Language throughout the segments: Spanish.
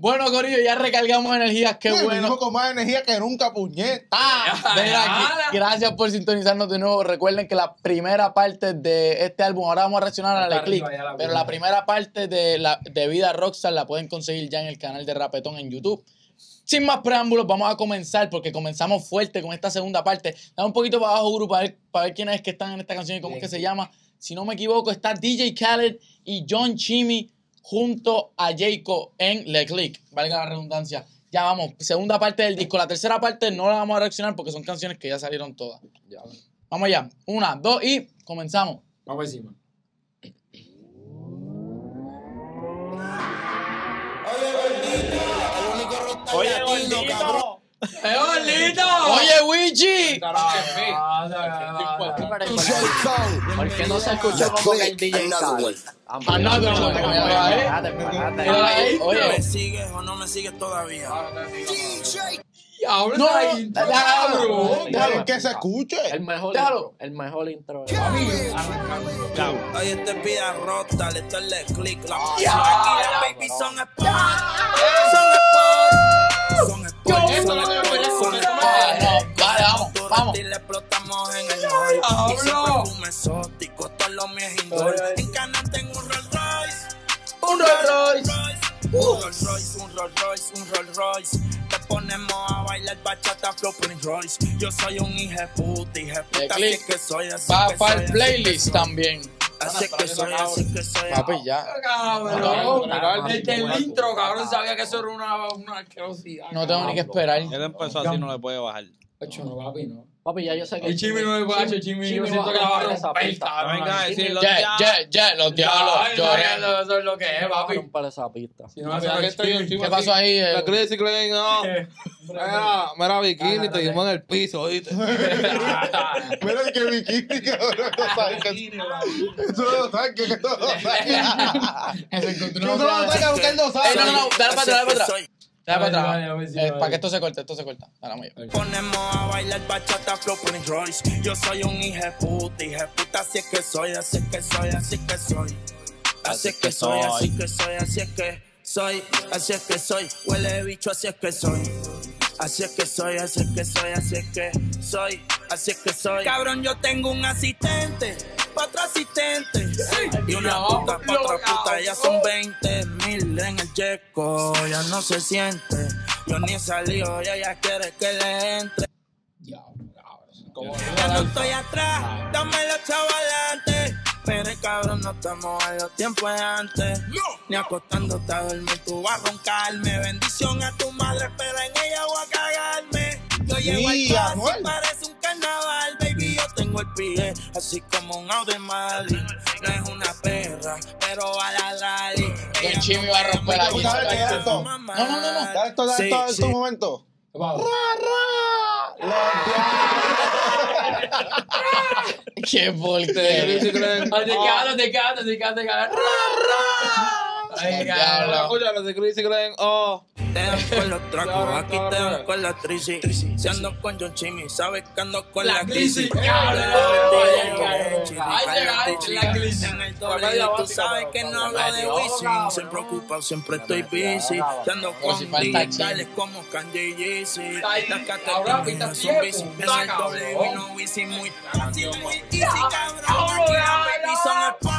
Bueno, Corillo, ya recargamos energías. Qué Sí, bueno. venimos con más energía que nunca, puñeta. Mira, aquí, gracias por sintonizarnos de nuevo. Recuerden que la primera parte de este álbum, ahora vamos a reaccionar a la Click, la pero la primera parte de, la, de Vida Rockstar la pueden conseguir ya en el canal de Rapetón en YouTube. Sin más preámbulos, vamos a comenzar porque comenzamos fuerte con esta segunda parte. Dame un poquito para abajo, grupo, para ver, para ver quiénes es que están en esta canción y cómo es que se llama. Si no me equivoco, está DJ Khaled y John Chimmy junto a Jayco en Le Click. Valga la redundancia. Ya vamos, segunda parte del disco. La tercera parte no la vamos a reaccionar porque son canciones que ya salieron todas. Vamos allá. Una, dos y comenzamos. Vamos encima. Oye, gordito. ¡Eh, gordito! Oye, Wichi. ¿Por qué no se escuchó como que el DJ ahí. ¿Me Oye. sigues o no me sigues todavía? Ahora No, déjalo. Déjalo que se escuche. El mejor Déjalo. intro. El mejor intro. Oye, te pida rota, le le click. La música aquí, las baby son sport. Son sport. Son no, Vale, vamos, vamos. Le explotamos en el mall. Y ese ¡Hablo! perfume exótico, todo lo mío es indoor. En Cana tengo un Rolls Royce. Un Rolls Royce. Un Rolls Royce, un Rolls Royce, un Rolls Royce. Te ponemos a bailar bachata, flow, Prince Royce. Yo soy un hija de puta, hija de puta, así que soy, así Va para el playlist también. Así que soy, así que soy. Papi, ya. Cabrón, No, desde el intro, cabrón, sabía que eso era una, una asquerosidad. No tengo ni que esperar. Él empezó así, no le puede bajar. Ocho, no, papi, no. Papi, ya yo sé que. No yo Chimi siento que la va a romper esa romper, pista. cabrón. Venga a decir los diablos. los diablos. Llorando. Eso es lo que es, papi. romper esa pista. Si no. ¿Qué pasó ahí? eh? La Crazy Crane, no. Mira, mira, bikini, te dimos en el piso, ¿oíste? Mira que bikini, cabrón. Eso no sabe que eso no sabe. Eso no lo no no, no, no, dale para atrás, dale para atrás. Dale para atrás. vale, sí, Eh, vale. Para que esto se corte, esto se corta. Dale, vamos allá. Ponemos a bailar bachata, flow, Prince Royce. Yo soy un hija de puta, hija de puta, así es que soy, así es que soy, así es que soy. Así es que soy, así es que soy, así es que soy, así es que soy. Huele de bicho, así es que soy. Así es que soy, así es que soy, así es que soy, así es que soy. Cabrón, yo tengo un asistente, asistente. Y una puta pa' otra puta, ya son 20 mil en el checo, ya no se siente. Yo ni he salido, ya ella quiere que le entre. Ya no estoy atrás, dame los chavos adelante. Pero cabrón, no estamos en los tiempos de antes. Ni acostándote a dormir, tú vas a roncarme. Bendición a tu madre, pero en ella voy a cagarme. Yo llego al parece un carnaval. Yo tengo el pie, así como un Audemars. No es una perra, pero va a ladrar. Don Chimi va a romper la ¿Tú sabes qué es esto? No, no, no, no. ¿Sabes esto, Sí, esto, sí. estos momentos? Qué porquería. Crazy Crane. Ah, Te quedas, te quedas, te quedas, te quedas. Ay, Diablo. de oh. Te dan con los tracos, aquí te dan con la trici. Si ando con John Chimmy, sabes que ando con la La crisis, crisis. cabrón. Ay, Ay, la crisis. En el doble, tú sabes que no hablo de Wisin. Siempre preocupado, siempre estoy busy. Si ando con digitales como Kanye y Yeezy. Ahí, Las categorías son tiempo, En el doble vino Wisin muy fácil, muy easy, cabrón. Aquí ya, baby son sport.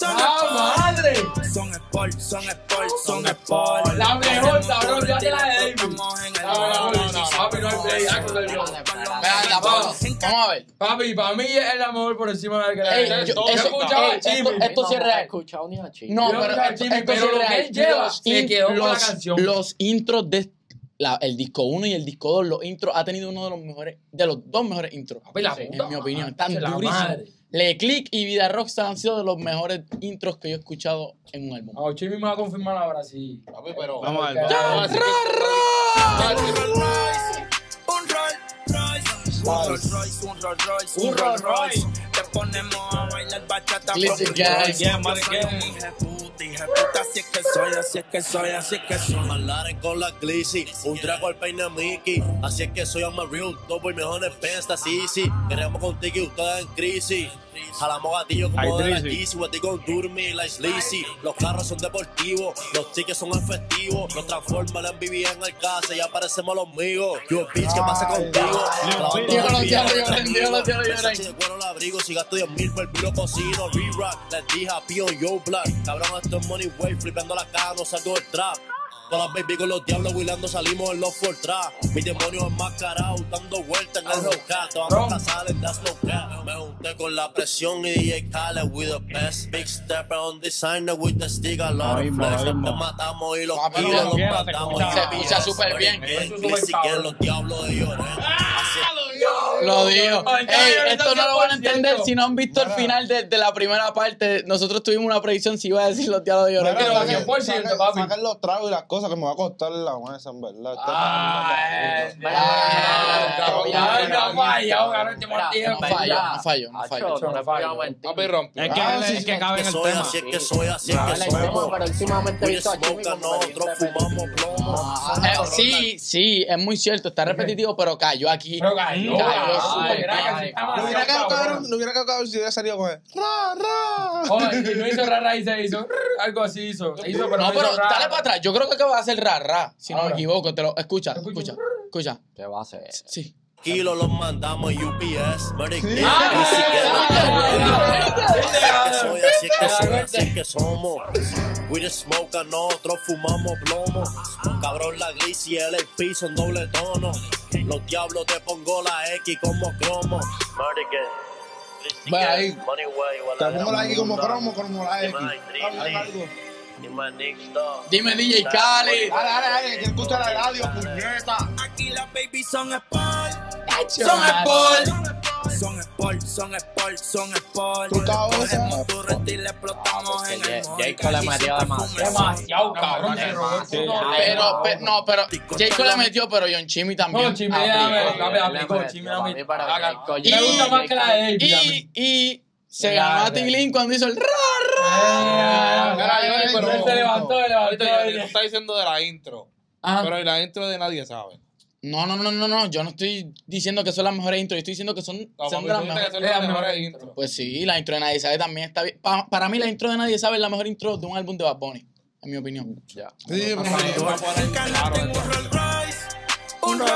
Son ¡Ah, madre! Son sport, son sport, son sport. La mejor, cabrón, ya te la en el No, no, no, no, papi, no hay play. Venga, vamos. Vamos a ver. Papi, para mí es la mejor por encima de la que la yo- escuchaba ey, a Chimi. esto- esto sí es real. escuchado ni a Chimi. No, Yo pero esto, Chimi, esto pero sí lo que él lleva, Los se quedó con la canción. Los intros de la- el disco 1 y el disco 2, los intros ha tenido uno de los mejores, de los dos mejores intros. Papi, la en puta mi opinión. Están durísimos. Le Click y Vida Rockstar han sido de los mejores intros que yo he escuchado en un álbum. Ah, Chimi me va a confirmar ahora sí. Papi, pero. Vamos a ver. Vamos a. Un Rolls Royce. Te ponemos a bailar bachata. Glitzy flow, Yo hija puta, así es que soy, así es que soy, así es que soy. Malaren con la glissy, un trago al peine Mickey. Así es que soy I'm a real double, mejor en Pensta, sí, sí. Queremos contigo y ustedes en crisis. Jalamos gatillo como de la Yeezy, we con Durmi, like Sleazy. Los carros son deportivos, los tickets son efectivos. Nos transforman en vivir en el casa y aparecemos los amigos. Yo, bitch, ¿qué pasa contigo? Clavando Si gasto 10 mil por el pilo cocino, re-rock, les dije a Pio, yo black, cabrón esto es money way, flipeando la caja, no salgo del trap. Todas las baby con los diablos huilando salimos en los for trap. Mi demonio enmascarado, dando vueltas en el road cat. Vamos a casar en that's no. Me junté con la presión y DJ Khaled with the best. Big stepper on designer with the stick, a lot of flex. Te matamos y los Ah, kilos los matamos. se escucha súper bien. Ni siquiera los diablos de llorar. Lo dijo. Ay, Ey, esto no lo van a 100%. entender si no han visto el final de, de la primera parte. Nosotros tuvimos una predicción si iba a decir los diálogos de llorar. Pero Mira, saquen- 100%, saquen- papi. Los tragos y las cosas que me va a costar la mesa, en verdad. Este- Ah, no cabrón, te fallo, no fallo, no Acho, fallo. no. Papi. Es que, Ah, es cabe en que el soy, tema. así es que soy, así es que el tema, somos. pero últimamente he We visto a Jimmy smoke, como que nosotros siempre fumamos plomo. Eh, sí, sí, es muy cierto, está repetitivo, pero cayó aquí. Pero cayó, Cayó súper No hubiera quedado cabrón. cabrón, no hubiera quedado cabrón si hubiera salido con él. Ra, ra. Oye, y no hizo rara y se hizo algo así hizo. Hizo, pero No, no pero dale para atrás. Yo creo que acaba de hacer ra, ra, si no me equivoco. Te lo escucha, Escucha. escucha, escucha. ¿Qué va a hacer? Sí. Kilos los mandamos UPS. Mary Kay, Ah, ni siquiera- ah, Soy, así es que soy, así es que somos. We the smoke, nosotros fumamos plomo. Cabrón, la glis y el piso en doble tono. Los diablos te pongo la X como cromo. Mary Kay, Ve ahí. Te pongo la I como cromo, como la X. Dime, DJ Khaled. Dale, dale, dale, que escucha la radio, puñeta. Aquí las baby son sport. Son Sport. Son sport, son sport, son sport. Cabeza. Cogemos tu y le explotamos Ah, en el Jay- mall. Jay Cole le metió demasiado. Demasiado cabrón. Pero, pe- no, pero Jacob le metió, pero John Chimmy también. No, Chimmy, dame, Le aplicó, metió, Chimmy, Cole. Me gusta más que la de Y, y se ganó a ya. Tinglin cuando hizo el ra, Ah, yo, pero se levantó, se levantó. Tú estás diciendo de la intro. Ajá. Pero la intro de nadie sabe. No, no, no, no, no. Yo no estoy diciendo que son las mejores intros. Yo estoy diciendo que son, No, son de las mejores. que son las mejores mejor intros. Pues sí, la intro de Nadie Sabe también está bien. Pa- para mí, la intro de Nadie Sabe es la mejor intro de un álbum de Bad Bunny. En mi opinión. Ya. Sí, esto. un Rolls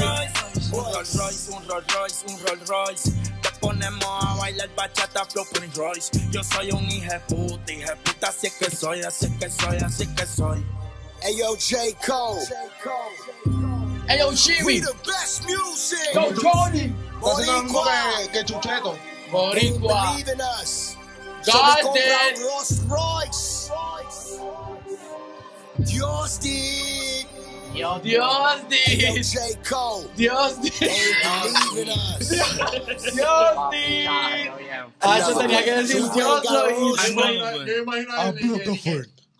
Royce, un Rolls Royce, un Rolls Royce, un Rolls Royce, un Rolls Royce. Te ponemos a bailar bachata, flow Prince Royce. Yo soy un hija de puta, hija de puta, así es que soy, así es que soy, así es que soy. Hey yo, J. Cole. ¡Ey, yo, We Jimmy! the best music. Go, Johnny. Está haciendo lo mismo Boricua. que, que Chucheto. Boricua. Believe in us. God So me compra damn. un Rolls Royce. Dios did. Dios, Hey, yo, Dios. J. Cole. Dios, Dios. Believe in us. Dios, Papi, Dios. cabrón, bien. Ah, eso tenía que decir Dios. lo hizo. Yo imagino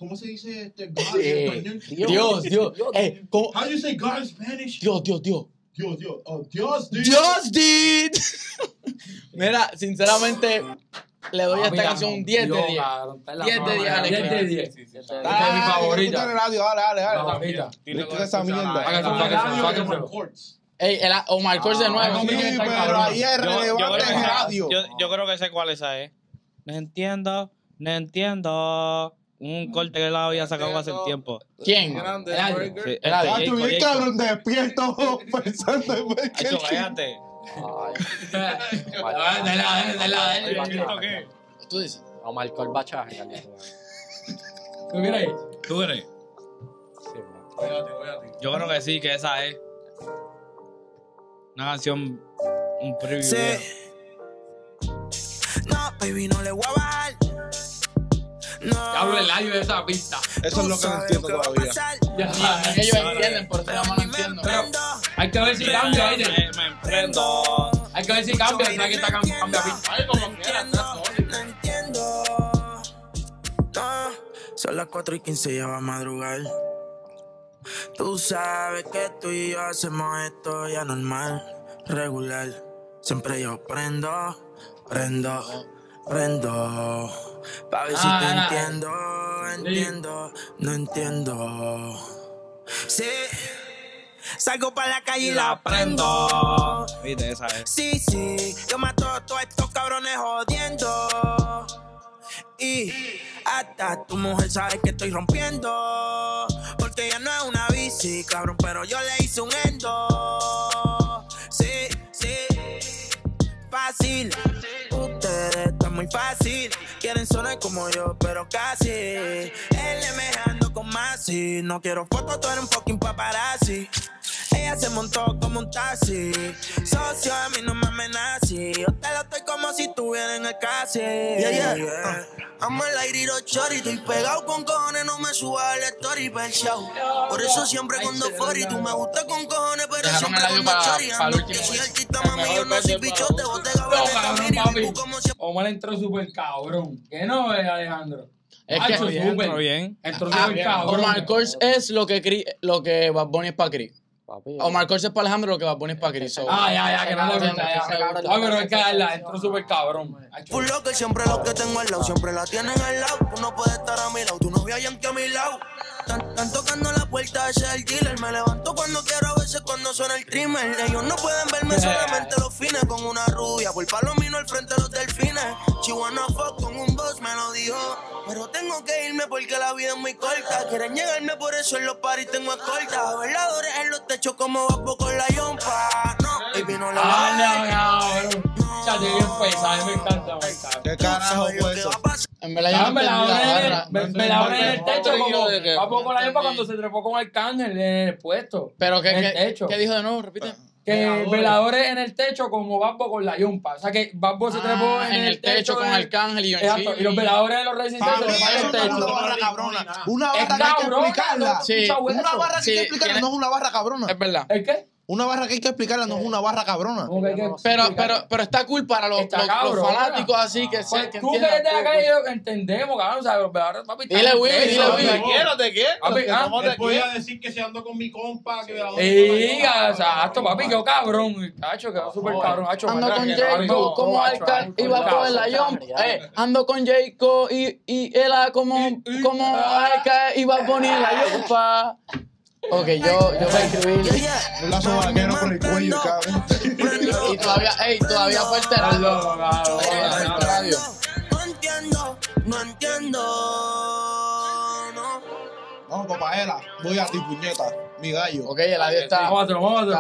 Ah. ¿Cómo se dice este God en Eh, español? Dios, Dios. Eh, ¿cómo? How do you say God in Spanish? Dios, Dios, Dios. Dios, Dios. Oh, Dios, dude. Dios did. Mira, sinceramente, le doy a esta Mira, canción un 10 de Dios, 10. cabrón, está en la 10 de madre. 10, Alex. 10 de 10. Sí, sí, sí. Esta es mi Dale, favorita. escucha el radio, dale, dale, dale. favorita. Escucha esa mierda. De sáquenselo. Courts. Ey, el, Omar Kors de nuevo. Ah, Sí, Está pero ahí es relevante creo el que- radio. yo, yo creo que sé cuál esa es. No entiendo, no entiendo. Un corte que la había sacado hace tiempo. ¿Quién? El. Sí, Era de el Ah, tú bien cabrón despierto pensando en ver qué cállate. Ay, Dale, dale, dale, dale. ¿Esto qué? Tú dices. Omar Cole bachaje, Carlitos. ¿Tú quieres? ¿Tú crees? Sí, man. Yo creo que sí, que esa es. Una canción, un preview. Sí. No, baby, no le voy a bajar. No. Hablo el labio de esa pista. Eso es lo que no entiendo todavía. Ya, ellos entienden, por eso yo no lo entiendo. Pero hay que ver si cambia, ¿oíste? Me, emprendo. Hay que ver si cambia, hay que cam- cambia pista. Ay, como quiera, entiendo. Son las 4 y 15, ya va a madrugar. Tú sabes que tú y yo hacemos esto ya normal, regular. Siempre yo prendo, prendo, prendo. Pa' ver si Ah, te ah, ah. entiendo, entiendo, no entiendo. Sí, salgo para la calle y la prendo. Viste, esa es. Sí, sí, yo mato a todos estos cabrones jodiendo. Y hasta tu mujer sabe que estoy rompiendo. Porque ella no es una bici, cabrón, pero yo le hice un endo. Sí, sí, fácil. Ustedes muy fácil. Quieren sonar como yo, pero casi. Él me ando con Masi. No quiero fotos, tú eres un fucking paparazzi. Ella se montó como un taxi. Socio, a mí no me amenazi. Yo te lo estoy como si estuviera en el casi. Yeah, yeah. Amo el aire y los chori. Estoy pegado con cojones, no me subas al story per show. Por eso siempre cuando fuera tú me gusta con cojones, pero Dejaron siempre cuando chori. Ando que soy artista, mami, yo no soy bichote. Vos te y tú como. Omar entró súper cabrón. ¿Qué no es, Alejandro? Es que- Bien, entró bien. Entró Ah, súper cabrón. Omar Kors es lo que, Cri- lo que Bad Bunny es para Chris. Papi. Omar Kors es para Alejandro lo que Bad Bunny es para Chris. Ah, ya, ya, que no le gusta. ya. Ah, pero es que la entró súper cabrón. Full locker, siempre lo que tengo al lado, siempre la tienen al lado. Tú no puedes estar a mi lado, tu novia yankee a mi lado. Están, tocando la puerta, ese es el dealer. Me levanto cuando quiero, a veces cuando suena el trimmer. Ellos no pueden verme solamente los fines con una rubia. Por palomino al frente de los delfines. Chihuahua fuck con un boss, me lo dijo. Pero tengo que irme porque la vida es muy corta. Quieren llegarme por eso en los paris tengo escolta. Veladores en los techos como vapo con la yompa. No, baby, no le Ah, no, cabrón. Te bien pesado, a mí me encanta, me encanta. ¿Qué carajo fue eso? En verdad yo no Ah. Veladores en el techo como de que- Papo con la yepa cuando se trepó con Arcángel en el puesto. Pero que, En el que, techo. ¿qué dijo de nuevo? Repite. Que veladores en el techo como Babbo con la yumpa. O sea que Babbo se trepó Ah, en, el techo con de- Arcángel y Exacto, y los veladores de los resistentes se trepan en el no es techo. una barra cabrona. Una Es barra que hay que cabrón, explicarla. no, Sí. escucha Una barra que hay Sí, que explicarla tiene- no es una barra cabrona. Es verdad. ¿El qué? Una barra que hay que explicarla no es una barra cabrona. ¿Cómo que hay que Pero, pero, pero está cool para los, los- fanáticos ¿verdad? así que, Pues se, tú que de acá y yo entendemos, cabrón. O sea, papi. Dile, Willy, dile, Willy. Te quiero, te quiero. Papi, te ah, Él podía quiero. decir que si ando con mi compa, que. Diga, exacto, papi, quedó cabrón. Hacho, súper cabrón. Hacho, Ando con no, Jacob no, como hacho, Alca hacho, y va a hacho. coger la. Eh, ando con Jacob y, y Ela como, como Alca y va a poner la yompa. Ok, yo, yo voy a escribir. Un lazo vaquero por el cuello, cabrón. Y todavía, ey, todavía falta el radio. No, entiendo, no entiendo. Vamos, papaela. Voy a ti, puñeta. Mi gallo. Ok, el radio está. Vámonos, vámonos.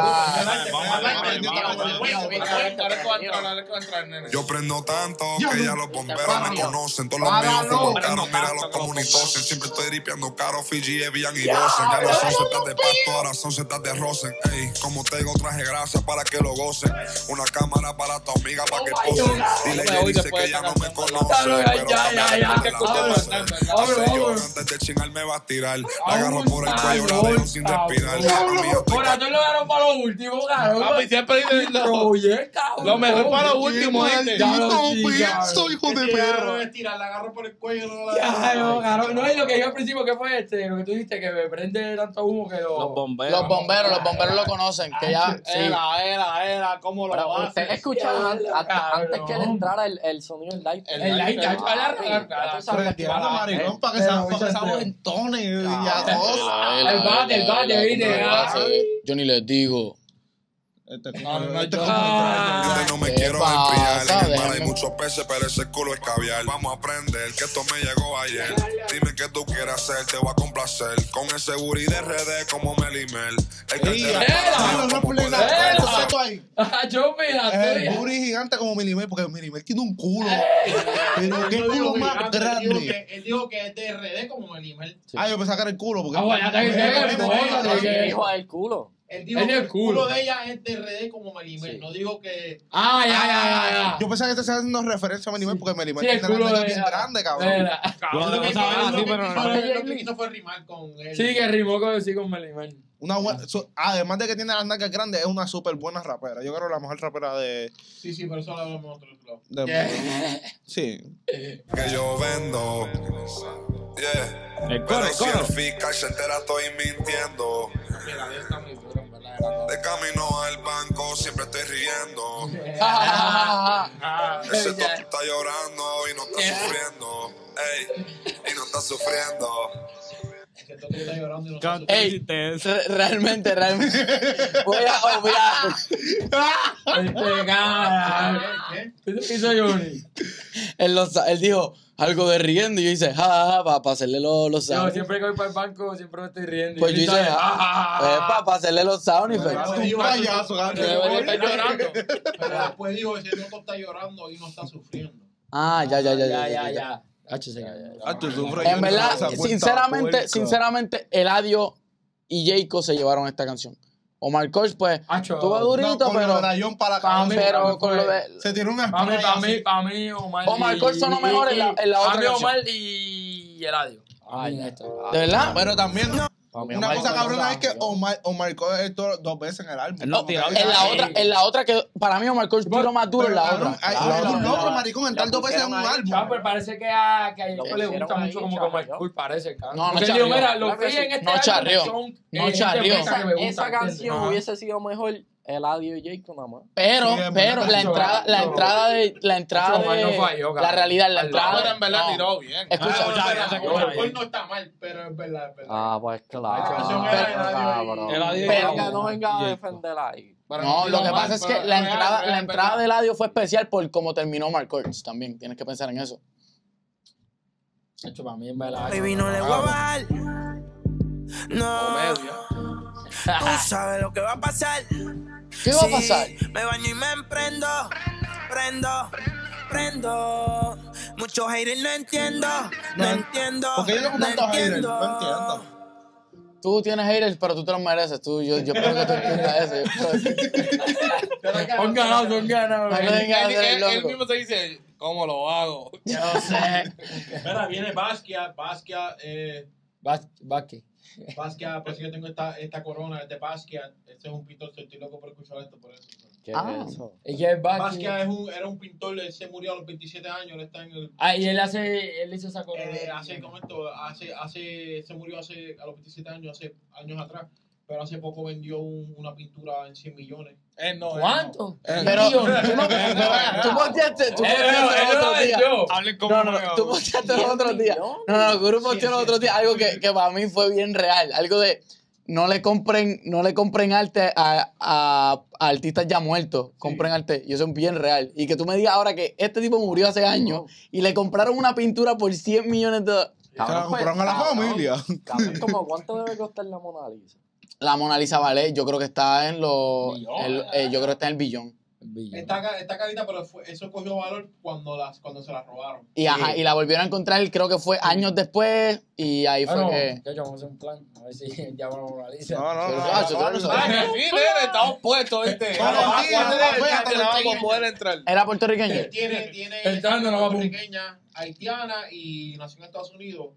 Yo prendo tanto que ya los bomberos me conocen. Todos los míos fumo caro, mira los comunitoses. Siempre estoy ripiando caro, Fiji, Evian y Rosen. Ya no son setas de pasto, ahora son setas de Rosen. Ey, como te digo, traje grasa para que lo gocen. Una cámara para tu amiga para que pose. Dile que dice que ya no me conoce. Ya, pero ya, ya, ya, antes de chingar me va a tirar. La agarro por el cuello, la dejo sin respirar. Bueno, tú lo dieron para lo último, cabrón. Papi, siempre dice lo, Oye, cabrón. lo mejor para lo último, cabrón. hijo de tirar, la agarro por el cuello, no la no, y lo que yo al principio, ¿qué fue este? Lo que tú dijiste, que me prende tanto humo que lo... Los bomberos. Los bomberos, los bomberos lo conocen, que ya. Era, era, era, ¿cómo lo Pero hace? usted escuchaba antes, antes que le entrara el, el sonido del light. El light, ya, para que se para que se aventones y a todos. El bate, el bate, viste. ah. Yo ni les digo. Este No, no, este me ¿Qué quiero enfriar. En el mar hay muchos peces, pero ese culo es caviar. Vamos a aprender que esto me llegó ayer. Qué tú quieres hacer, te voy a complacer. Con ese booty de RD como Melimel. El que te esto ahí. Yo, mira, El booty gigante como Milimel, porque Milimel tiene un culo. Pero qué culo más gigante, él dijo grande. que- Él dijo que es de RD como Melimel. Ah, yo pensaba que era el culo. Porque Ah, bueno, ya te dije, hermosa, ¿Quién que- dijo el culo? Él dijo Él que el culo. culo de ella es de RD como Melimel. Sí. No digo que. Ah, ya, ya, ya, ya. Yo pensaba que te estaba haciendo referencia a Milimel porque Milimel Sí, el tiene culo la de nalga bien grande, cabrón. Era. Lo Lo que así, lo que no. Lo que hizo fue rimar con él. Sí, que rimó con sí con Melimel. Una buena, so- además de que tiene las nalgas grandes, es una súper buena rapera. Yo creo que la mejor rapera de. Sí, sí, pero eso lo hablamos otro lado. de- Sí. que yo vendo. Yeah. El coro, Pero el si coro. el fiscal se entera, estoy mintiendo. Mira, está muy duro. De camino al banco siempre estoy riendo. Ese tonto está llorando y no está sufriendo. Ey, y no está sufriendo. Que todo está llorando y no sufriendo. Ey, realmente, realmente. Voy a obviar. Este, cara. ¿Qué? ¿Qué te hizo Johnny? Él, lo sa- él dijo algo de riendo y yo hice, ja, ja, ja, para hacerle los, los Yo sound. siempre que voy para el banco, siempre me estoy riendo. Pues yo hice, ah, ah, para hacerle los sound effects. Un payaso, pero después- Debería estar llorando. Pero después dijo, ese loco está llorando y no está sufriendo. Ah, ya, ya, ya, Ya, ya. Ah, En verdad, sinceramente, puerca. sinceramente, Eladio y Jayco se llevaron esta canción. Omar Koch, pues, estuvo No, durito, lo pero, para mí, pero con lo de... Se tiró una Para mí, spray para mí, para mí, Omar. Omar y- Colt sonó y- mejor en la- en la para otra mí, canción. Omar y Eladio. Ay, esto. ¿De verdad? Pero también, Para mí, una cosa cabrona es que. Omar, Omar esto dos veces en el álbum. No En la otra, en la otra que para mí Omar Koch tiró más duro en la otra. hay- un no, logro, no. maricón, en tal dos veces en un álbum. Pero parece que a, le gusta mucho como que Omar parece. No, no charrió. este No álbum charrió. son, No charrió. Esa canción hubiese sido mejor Eladio y Jacob nada más. Pero, Sí, pero la entrada, la entrada de, la entrada Omar no de, falló, la realidad, la entrada. Pero en verdad no. tiró bien. Escucha, Ah, no está mal, pero es verdad, es verdad. Ah, pues claro. Era era Eladio Pero que no venga a defender ahí. Pero No, lo que mal, pasa es pero que la entrada, la entrada de Eladio fue especial por cómo terminó Mark también. Tienes que pensar en eso. Hacho, para mí, en verdad. Baby, no le voy a bajar. No, Comedia. Tú sabes lo que va a pasar. ¿Qué va a Sí, pasar? Me baño y me emprendo, prendo, prendo. Muchos haters no entiendo, no, No, entiendo. ¿por qué yo tengo no haters? entiendo. No entiendo. Tú tienes haters, pero tú te los mereces. Tú, yo, yo espero que tú entiendas eso. Yo espero que- Son ganados, son ganados. Él, mismo se dice, ¿cómo lo hago? Yo sé. Mira, viene Basquiat, Basquiat, eh, Vázquez. Basquiat, por eso yo tengo esta, esta corona, es de Basquiat. Este es un pintor, estoy loco por escuchar esto por eso. ¿Qué Ah. es eso? ¿Y qué es Vázquez? Basquiat es un, era un pintor, él se murió a los 27 años, él está en el... Ah, y él hace, él hizo esa corona. eh, hace, ¿cómo esto? Hace, hace, se murió hace, a los 27 años, hace años atrás, pero hace poco vendió un- una pintura en 100 millones. No, no. ¿Cuánto? Pero tú no, tú posteaste, tú Eh, los otros días. Hablen como No, no, nuevo. tú posteaste los ¿Cien otros días. No, no, Guru posteó los otros días algo que, que para mí fue bien real. Algo de no le compren, no le compren arte a, a- a artistas ya muertos. Compren arte. Y eso es bien real. Y que tú me digas ahora que este tipo murió hace años y le compraron una pintura por 100 millones de dólares. Se la compraron a la cabrón. familia. Cabrón, ¿cómo cuánto debe costar la Mona Lisa? La Mona Lisa vale, yo creo que está en los. El- eh, yo creo que está en el billón. Está, está carita, pero fue- eso cogió valor cuando, las, cuando se la robaron. Y, ajá, y la volvieron a encontrar, creo que fue años después. Y ahí fue Bueno, que. ya vamos a hacer un plan. A ver si ya vamos a analizar. No, no, no. ah, yo no. Ah, sí, estamos puestos, ¿viste? Ah, sí. Era puertorriqueño. Él tiene, tiene Entrando, no va a pum. puertorriqueña, haitiana y nació en Estados Unidos,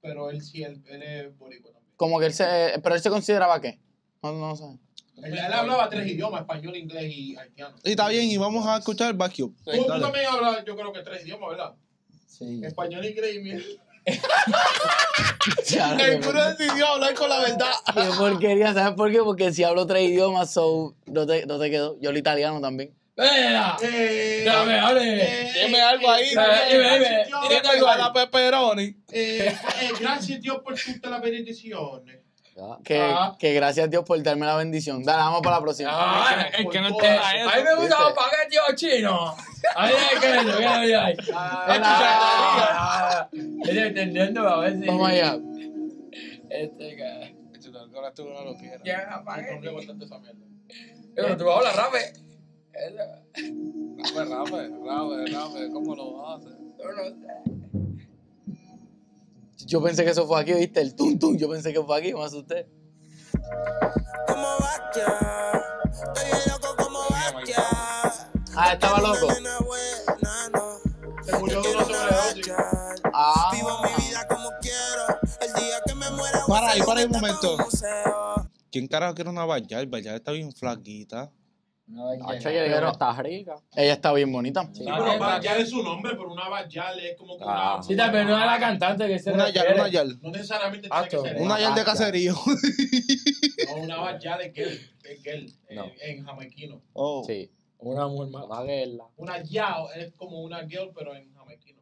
pero él sí, él, él es boricua. Como que él se. Pero él se consideraba qué? No, no sé. Él, él hablaba tres idiomas, español, inglés y haitiano. Y está bien, y vamos a escuchar el Vacuum. Tú, tú también hablas, yo creo que tres idiomas, ¿verdad? Sí. Español, inglés y mierda. El cura decidió hablar con la verdad. Qué porquería, ¿sabes por qué? Porque si hablo tres idiomas, so, no, te, no te quedo. Yo hablo italiano también. ¡Venga! Eh, Dame, hable. Dime algo ahí. Eh, dime, dime. Algo A ahí. la pepperoni. eh, eh, gracias Dios por todas las bendiciones. Que, Ah. que gracias a Dios por darme la bendición. Dale, vamos para la próxima. Ah, El que no todas. eso. A mí me gusta los espaguetis chinos. A mí es que eso, ¿qué hay ahí? Ah. Estoy entendiendo, a ver si. Vamos allá. Este, que. Ahora tú no lo quieres. Ya, Hay espagueti. problema bastante esa mierda. Pero tú hablas rápido. Eso, Rafe, Rafe, Rafe, Rafe, ¿cómo lo haces? yo no sé. Yo pensé que eso fue aquí, ¿viste? El tum tum. Yo pensé que fue aquí, me asusté. Como Basquiat, estoy bien loco como Basquiat. Ah, estaba loco. Se murió sobredosis. Ah. Vivo mi vida como quiero. El día que me muera. voy a Para ahí, para ahí un momento. ¿Quién carajo quiere una Bayal? Bayal está bien flaquita. No, hay que- Hacho, ella que está rica. Ella está bien bonita. Sí, pero Bajal es su nombre, pero una Bajal es como que una. Sí, pero no es la cantante que se Una. Yal, una Yal. No necesariamente tiene que ser. Una Yal de caserío. No, una Bajal es girl, es girl, No. en, en jamaiquino. Oh. Sí, Una mujer más. una guerra. Una Yao es como una girl, pero en jamaiquino.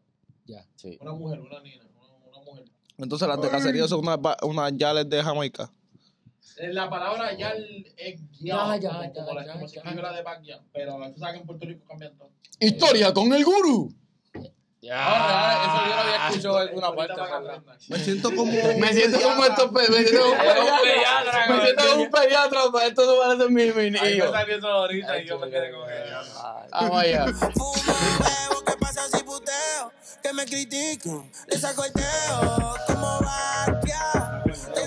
Sí. Una mujer, una nena, una, una mujer. Entonces las de cacería son unas, unas yales de Jamaica. Eh, La palabra ya es Ya, guiado, ya, como, ya, como la- ya, como se ya. escribe la de backyard, pero tú sabes que en Puerto Rico cambian todo. Historia con el gurú. Ah, eso yo lo había escuchado en alguna parte. Me siento como... Me siento como estos me siento como un pediatra. Me siento como un pediatra. para Esto no parece mi, mi niño. me salió eso ahorita y yo me quedé con ella. Vamos allá. ¿qué pasa si puteo? Que me critican, le saco el teo. Como vaquia, te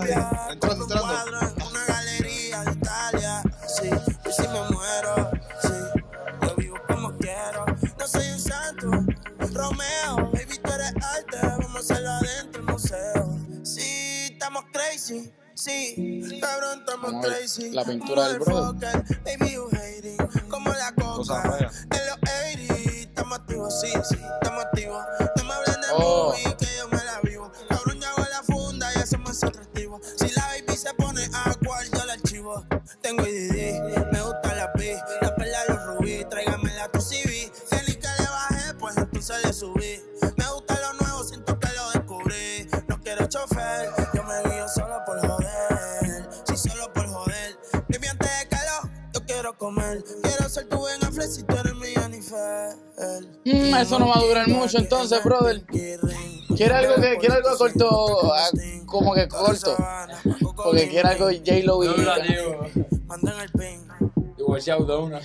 Entrando, con un entrando. cuadro en una galería de Italia. Sí, y si me muero, sí. Yo vivo como quiero, no soy un santo. Romeo, baby, tú eres arte. Vamos a hacerlo adentro del museo. Sí, estamos crazy. Sí, cabrón, estamos Vamos crazy. la pintura del Fokker, Baby, you hating. Como la coca. De los 80 estamos activos, sí, sí, Eso no va a durar mucho entonces, brother. ¿Quiere algo que quiere algo corto? ah, como que corto. Porque quiere algo J-Lo y. No lo digo. Mandan el pin. Divorciado de una.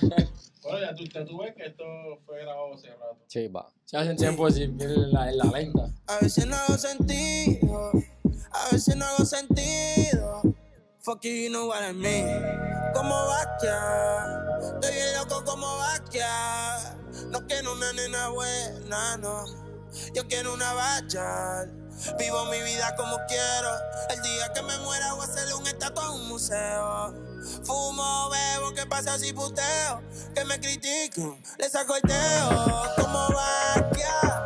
Bueno, ya tú, ya tú ves que esto fue grabado hace rato. Sí, va. Se hace tiempo así, en la, en la lenta. A veces no hago sentido, a veces no hago sentido. Fuck you, you know what I. Como vaquia, estoy bien loco como vaquia. No quiero una nena buena, no. Yo quiero una bacha. Vivo mi vida como quiero. El día que me muera voy a hacerle un estatua en un museo. Fumo, bebo, ¿qué pasa si puteo? Que me critican, le saco el teo. Vaquia, estoy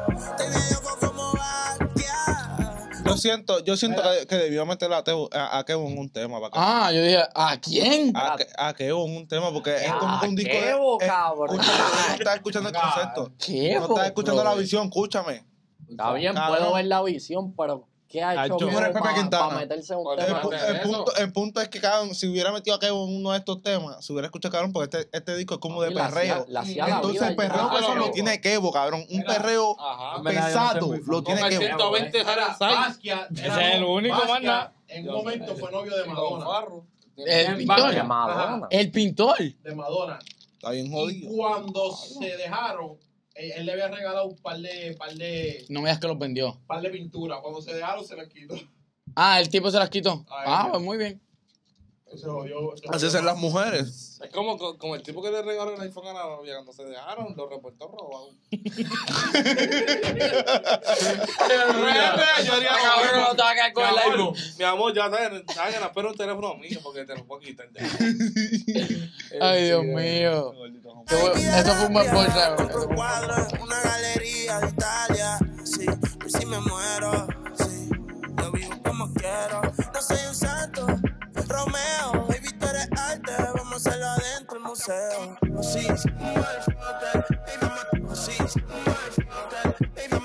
Yo siento, yo siento que, que debió meter a, Teo- a, a Kevo en un tema. Para que, Ah, yo dije, ¿a quién? a, a Kevo en un tema, porque es como que un disco de... Kevo, es- cabrón. escúchame, no estás escuchando el concepto. ¿Qué? No estás escuchando la visión, escúchame. Está bien, Cabrón. puedo ver la visión, pero ¿qué ha hecho para meterse en un El, tema? el eso. punto, el punto es que cabrón, si hubiera metido a Kevo en uno de estos temas, se hubiera escuchado cabrón, porque este, este disco es como de la perreo. la la Entonces el perreo ya. que eso lo tiene Kevo, cabrón. Un perreo Ajá. No pesado lo tiene el Kevo. 120 Era Harasai. Basquiat, Ese es el único, Basquiat manda. En un momento fue novio de Madonna. El pintor. El pintor. De Madonna. Está bien Y jodido. cuando se dejaron, él, él le había regalado un par de, par de, No me digas que los vendió. par de pinturas. Cuando se dejaron, se las quitó. Ah, el tipo se las quitó. Ay, Ah, Dios. pues muy bien. Se jodió. se Así son las mujeres. Es como, como el tipo que le regaló el iPhone a la novia cuando se dejaron, lo reportó robado. yo haría Cabrón, no te vas a quedar con el Mi amor, iPhone. Mi amor, ya sabes, espera un teléfono mío porque te lo puedo quitar. Ay, Dios mío. Eso fue un buen una galería de Italia. Sí, si me muero, sí. Yo vivo como quiero. No soy un santo. Romeo, baby, tú eres arte. Vamos a hacerlo adentro del museo. Sí, motherfucker. Baby, motherfucker. Baby,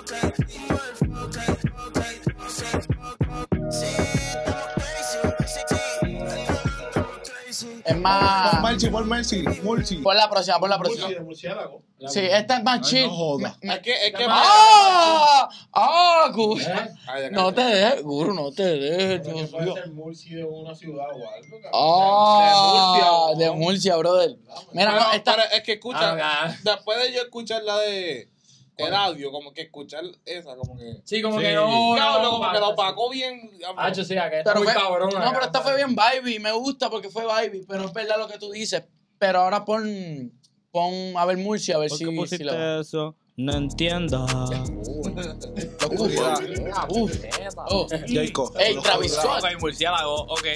okay, okay. Okay, Es más. Mercy, por Mercy, Mercy. Por la próxima, por la próxima. Murci- de murciélago. Sí, esta es más chill. no joda. Me- Es que, es que. ¡Ah! ¡Ah! Guru! Ya, No te dejes, Guru, no te dejes, puede ser Murci de una ciudad o algo. cabrón. ¡Ah! De Murcia, brother. Mira, no, esta. es que escucha, ah. después de yo escuchar la de el audio, como que escuchar esa, como que. Sí, como Sí. que no. Claro, no, como que lo pagó bien. Ah, yo sí, acá está Pero muy fue- cabrón. no, pero esta fue bien vibey. Me gusta porque fue vibey. Pero es verdad lo que tú dices. Pero ahora pon. Pon a ver Murcia, a ver ¿Por si, qué si la. eso? No entiendo. Oscuridad. Uf. Jacob. Ey, Travis Scott. Ok, murciélago, ok.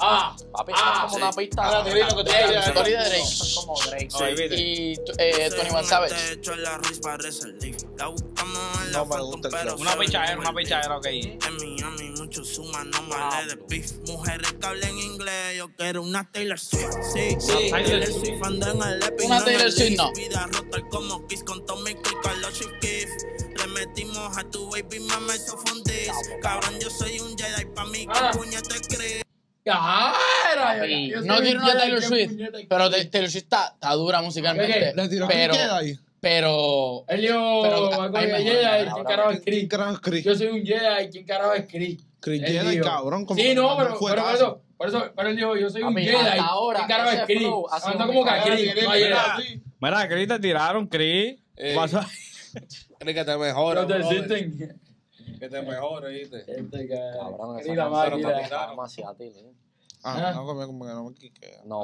Ah, Papi, Ah, es como una pista. Ahora te lo que tú de Drake. Es como Drake. Y eh, Tony Van Savage. Techo en la Ruiz para resolver. La buscamos en la No me foto, gusta el flow. Una pichadera, en una pichadera, ok. En Miami, mucho suma, no me hables de beef. Mujeres que hablen inglés, yo quiero una Taylor Swift. Sí, sí, Taylor Swift anda en el Epic. Una Taylor Swift, no. Vida rota como Kiss con Tommy Cool, Carlos Chief Keef. Le metimos a tu baby mama, eso fue un diss. Cabrón, yo soy un Jedi, pa' mí, Ah. que puñete crees. Ah, era, Papi, yo No quiero una Jedi, Taylor Swift, pero Tay- Taylor Swift está, está dura musicalmente. Le tiró Pero, pero, Él dijo, Pero, a hay Jedi. ¿quién carajo es ¿Quién Chris? carajo es Chris? Yo soy un Jedi, ¿quién carajo es Chris? Chris Él Jedi, dijo- cabrón. como Sí, que no, mandó pero, pero por fuetazo. eso, por eso, pero él dijo, yo soy un Papi, Jedi, hasta ahora, ¿quién carajo es ese Chris? flow ha sido Anda mi como que a. Chris, no a Jedi. Mira, Cris, te tiraron, Cris. Eh. Pasó- Tienes que te mejores, Los del brother. System. Que te mejores, ¿viste? Este que- Cabrón, esa canción está demasiado, tío. Ah, no, como que no me quiquea. No,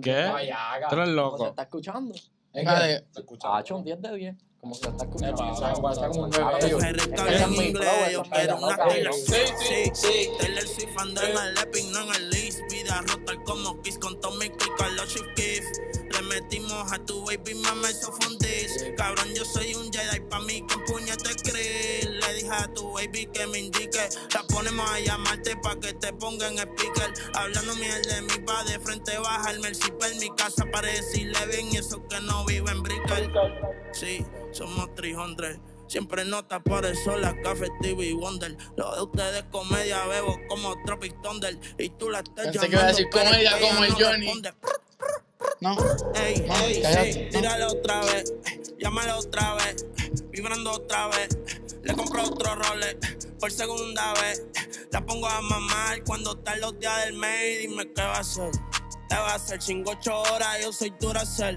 ¿Qué? Ay, haga. Tú eres ¿Cómo se loco. está escuchando? Es que- Espérate, Te escuchaba. Hacho, un 10 de 10. Como se está Eh, escuchando. está. Sí, sí, anda en el Epic, no en el List. Vida rota como Kiss con Tommy Cool, Carlos Chief Keef. Le metimos a tu baby mama, eso fue un diss. Cabrón, yo soy un Jedi, pa' mí, Le dije a tu baby que me indique. La ponemos a llamarte pa' que te ponga en speaker. Hablando mierda de mí, pa' de frente bajarme el zipper. Mi casa para decirle bien y eso que no vivo en Brickell. Sí, somos 300. Siempre nota por el sol, acá Stevie Wonder. Lo de ustedes comedia, bebo como Tropic Thunder. Y tú la estás Pensé que iba a decir llamando, comedia como el no Johnny. responde. no. Ey, No, ey, cállate, sí, no. tírale otra vez, llámale otra vez, vibrando otra vez. Le compro otro Rolex por segunda vez. La pongo a mamar cuando están los días del mes. Dime qué va a hacer. Te va a hacer chingo ocho horas. Yo soy Duracell.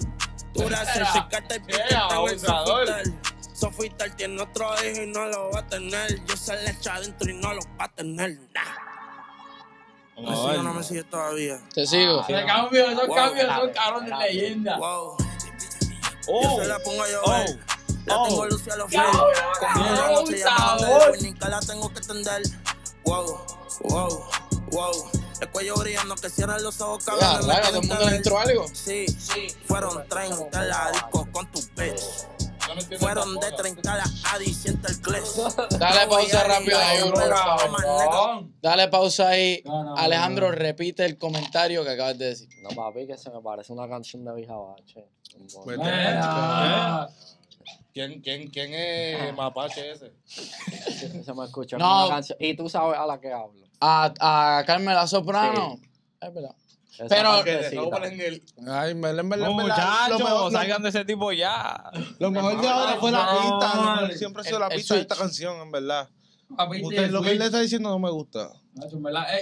Duracell, chicate el pique, tengo el. Sofitel. Sofitel tiene otro hijo y no lo va a tener. Yo se le echa adentro y no lo va a tener. Nah. Me sigue o no me sigue todavía. Te sigo. De cambio, esos Wow. cambios son cabrón de leyenda. Wow. Oh, Yo se la pongo a llover. La Oh. tengo Lucia a los ya, Como la noche sabor. de la tengo que tender. Wow, wow, wow. El cuello brillando que cierran los ojos, cabrón. quieren todo el mundo entró algo. Sí, fueron 30 la disco con tu bitch. Fueron de 30 la Adi, siente el clip. Dale pausa rápido ahí, bro. Dale pausa ahí. No, no, Alejandro, no, no. repite el comentario que acabas de decir. No, papi, que se me parece una canción de Vija Bache. Pues, Ah. ¿Quién, quién, quién es Mapache ese? Se me escucha No. como una canción. Y tú sabes a la que hablo. A, a Carmela Soprano. Es verdad. Esa Pero- Que en el... Ay, en verdad, en mejor- muchachos, salgan de ese tipo ya. Lo mejor de ahora fue la pista. Siempre ha sido El- la pista de esta canción, en verdad. Usted, lo que él le está diciendo no me gusta.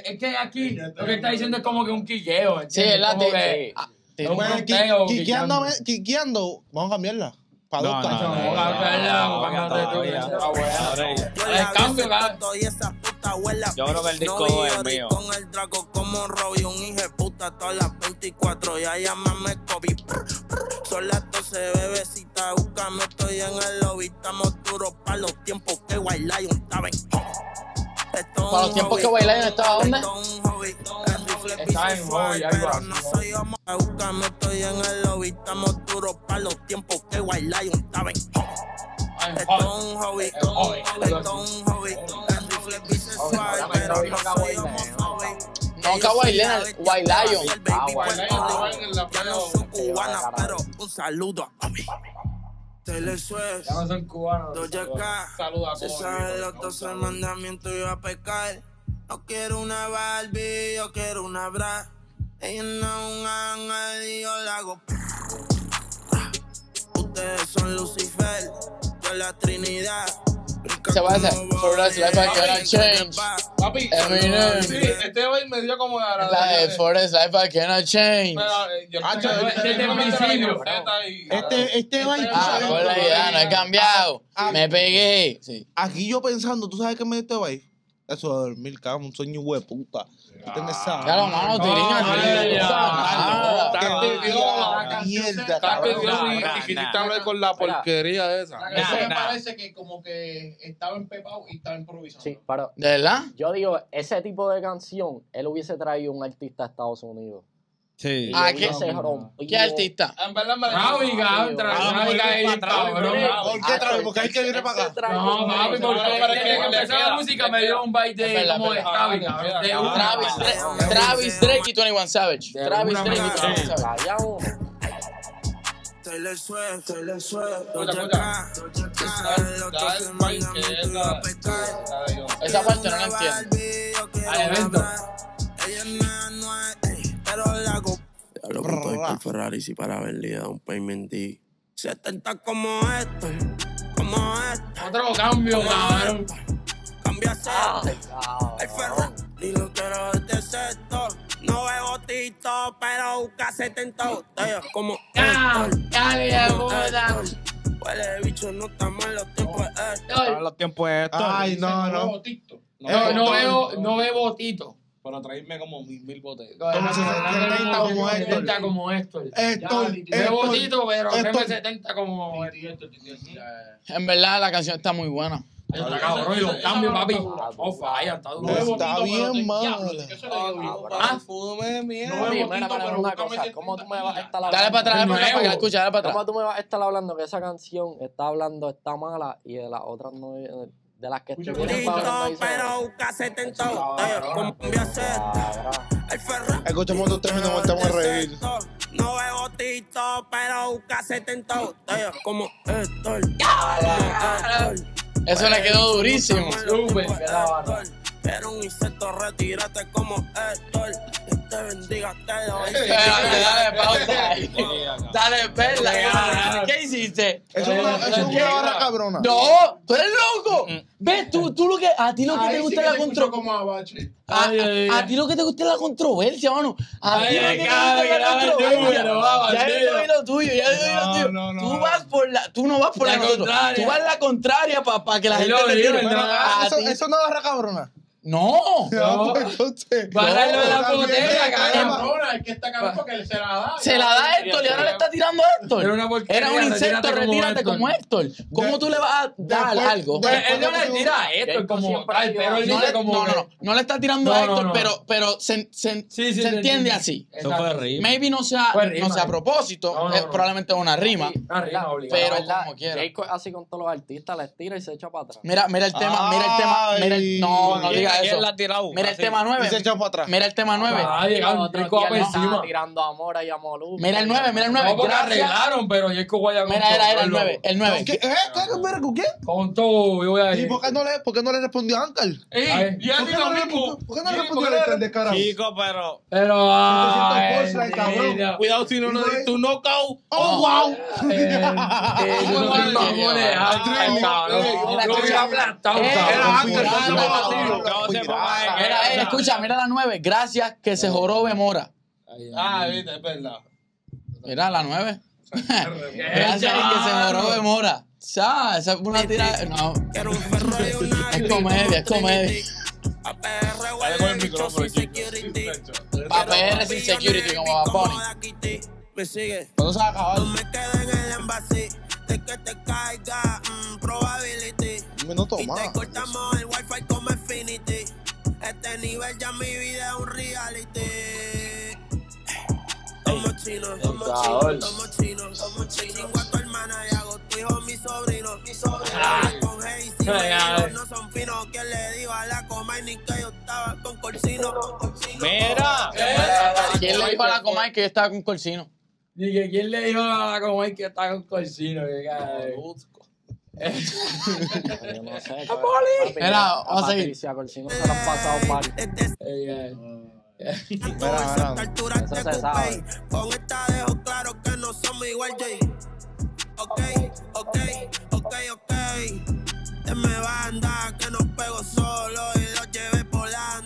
Es que aquí lo que está diciendo es como que un quiqueo. Sí, ¿entiendes? es la de. que- ah, te- un quiqueando, vamos a cambiarla. Para No, no. Yo El la cambio, vi cara. todo y esa puta huela. Yo creo que el disco es mío. Con el drago como Robbie, un hijo de puta todas las 24. Ya llámame Kobe. Son las 12, bebecita, búscame, estoy en el lobby. Estamos duros para los tiempos que White Lion ¿Para los tiempos que White Lion estaba dónde? Esto es un hobby. El rifle Estaba en suave, algo no estoy en el lobby. Estamos duros para los tiempos que en. Esto es joder. un hobby, Es hobby, esto es un hobby. El rifle bisexual, pero no soy homofóbico. No, Kawhi Leonard, White Lion. Ah, White Lion. Ya no soy cubana, pero un saludo a Bobby. Taylor Swift, Ya no son cubanos. Doja. Saluda Se sabe los doce mandamientos y va a pecar. No quiero una Barbie, yo quiero una bra. Ella no un ángel y yo la hago. Ustedes son Lucifer, yo la Trinidad. Se va a hacer. For us, life I cannot change. Papi, Eminem. sí, este baile me dio como la... La de Forest Life I cannot change. Eh, Ah, Este, este baile, Ah, con la idea, no he cambiado. Ah, Me pegué. Sí. Aquí yo pensando, ¿tú sabes qué me dio este baile? Eso de dormir, cabrón, un sueño hueputa. ¿Entiendes? Claro, mano, Tirina, No, Tirina, ay, no ya. sabe nada. Que Está te que dio Dios, la mierda, cabrón. y- quisiste hablar con la porquería de esa. Canción me parece que como que estaba empepado y estaba improvisando. Sí, pero ¿De verdad? yo digo, ese tipo de canción, él hubiese traído un artista a Estados Unidos. Sí. ¿A Y qué? se rompió. ¿Qué artista? En verdad me Travis, cabrón, Travis, Travis, cabrón, cabrón. ¿Por qué trae? Porque hay que viene para acá. No, papi, porque cuando empezó la música me dio un Es de como de. Travis. Travis, Drake, Travis Drake y 21 Savage. Travis Drake y manera. 21 Savage. Vaya uno. Taylor Swift, Taylor Swift, Doja. Cat, Doja Cat. Esa parte no la entiendo. Al evento. Lo ir por Ferrari si para verle da un payment y 70 como esto, como esto. Otro cambio, cabrón. Cambia Ah, aceite. cabrón. Ay, Ferro, ni lo quiero de este sector. No veo tito, pero busca 70 botellas como Ah, esto. Dale, ya, puta. Huele bicho, no estamos en los tiempos estos. Los tiempos estos. Ay, no, no. No, no veo, no veo botito. Pero traerme como mil, mil botellas. Como 70 como Héctor. 70 como. Héctor, Veo Héctor, botito, pero créeme 70 como En verdad, la canción está muy buena. Está cabrón, y los cambios, papi. No falla, está duro. Está bien mala. Ah, Fume mierda. Papi, mira, mira, una cosa. ¿Cómo tú me vas a estar hablando? Dale para atrás, dale para atrás, la escuche, dale para ¿Cómo atrás. tú me vas a estar hablando que esa canción está hablando está mala y de las otras no de las que estuvieron pero busca 70 botellas como cambia aceite. Cabrón. Ay, Ferro, Escuchamos dos términos, nos estamos a reír. No veo tito, pero 70 botellas como Héctor. Eso le quedó durísimo. Era un insecto, retírate como Héctor. Te bendiga, te lo Dale, dale, pausa ahí. Dale, perla. ¿Qué hiciste? Eso es una, eso es una barra cabrona. No, tú eres loco. Ves, tú, tú lo que, a ti lo que te gusta es la controversia. A, ti lo que te gusta es la controversia, mano. A ti lo que te gusta es la controversia. Ya yo doy lo tuyo, ya yo doy lo No, tuyo. no, no, Tú no. vas por la, tú no vas por la, contraria. Tú vas la contraria para que la gente te tire. no, Eso, eso es una barra cabrona. No. No, pues, entonces. Bájalo de la botella, cabrón. Es que está cabrón porque se la da. Se la da a Héctor y ahora le está tirando a Héctor. Era una Era un insecto, retírate como retírate Héctor. como Héctor. ¿Cómo De- tú le vas a dar después- algo? de- Pues él no le tira a Héctor como ayuda. pero él No, dice le, como. no, no, no, no le está tirando No, a no, Héctor, no. pero, pero se, se, Sí, sí, se entiende así. Eso fue horrible. Maybe no sea, rima, no sea a eh. propósito, No, no, es no. probablemente una rima. Una rima obligada. Pero como quiera. Jayco es así con todos los artistas, les tira y se echa para atrás. Mira, mira el tema, mira el tema, no, no ¿Quién- quién eso. la ha tirado? Mira el tema Y 9. se echó para atrás. Mira el tema 9. Ah, llegaron estaba encima. tirando amor y a. Mira el 9, mira el 9. No, porque arreglaron, pero Jacob Guaya con Mira, era, era el todo, 9, el 9. ¿Qué? ¿Eh? ¿Qué? ¿Qué? ¿Con quién? Con todo, yo voy a ¿Y ir. por qué no le, por qué no le respondió a? Ay, Y a ¿Por ti qué lo no le, mismo. por qué no le respondió a? Chico, pero. Pero, mira. Cuidado si no nos diste un knockout. ¡Oh, wow! Yo voy a. Era Mira, no no, se ponga Mira, eh, escucha, mira la 9. Gracias que se jorobe Mora. Ah, viste, es verdad. Mira la 9. Gracias que se jorobe Mora. Ya, esa es una tira. No, es comedia, es comedia. APR, Dale con el micrófono, sin chico. security. APR sin security como Bad Bunny. Me sigue. ¿Cuándo se va a acabar? No me quedé en el embassy. De que te caiga, mm, probability. Un minuto Y te más. cortamos el wifi Infinity. Este nivel ya mi vida es un reality. Somos chinos, somos chinos, somos chinos, somos chinos. Chingo a tu hermana y hago tu hijo mi sobrino. Mi sobrino con y Ay, ay. Melo, no son finos. Que le digo a la coma y ni que yo estaba con Corsino. Mira. ¿Quién le dijo a la Comay que yo estaba con Corsino? Dije, ¿quién le dijo a la Comay que está con Corsino? Que. Yo no sé. Mira, vamos a seguir. Patricia Corsino se lo han pasado varios. Ey, ey. Mira, mira. alturas Eso te se sabe. ocupé. Con esta dejo claro que no somos igual, Jay. Ok, ok, ok, ok. Te me banda que no pego solo y lo llevé por la.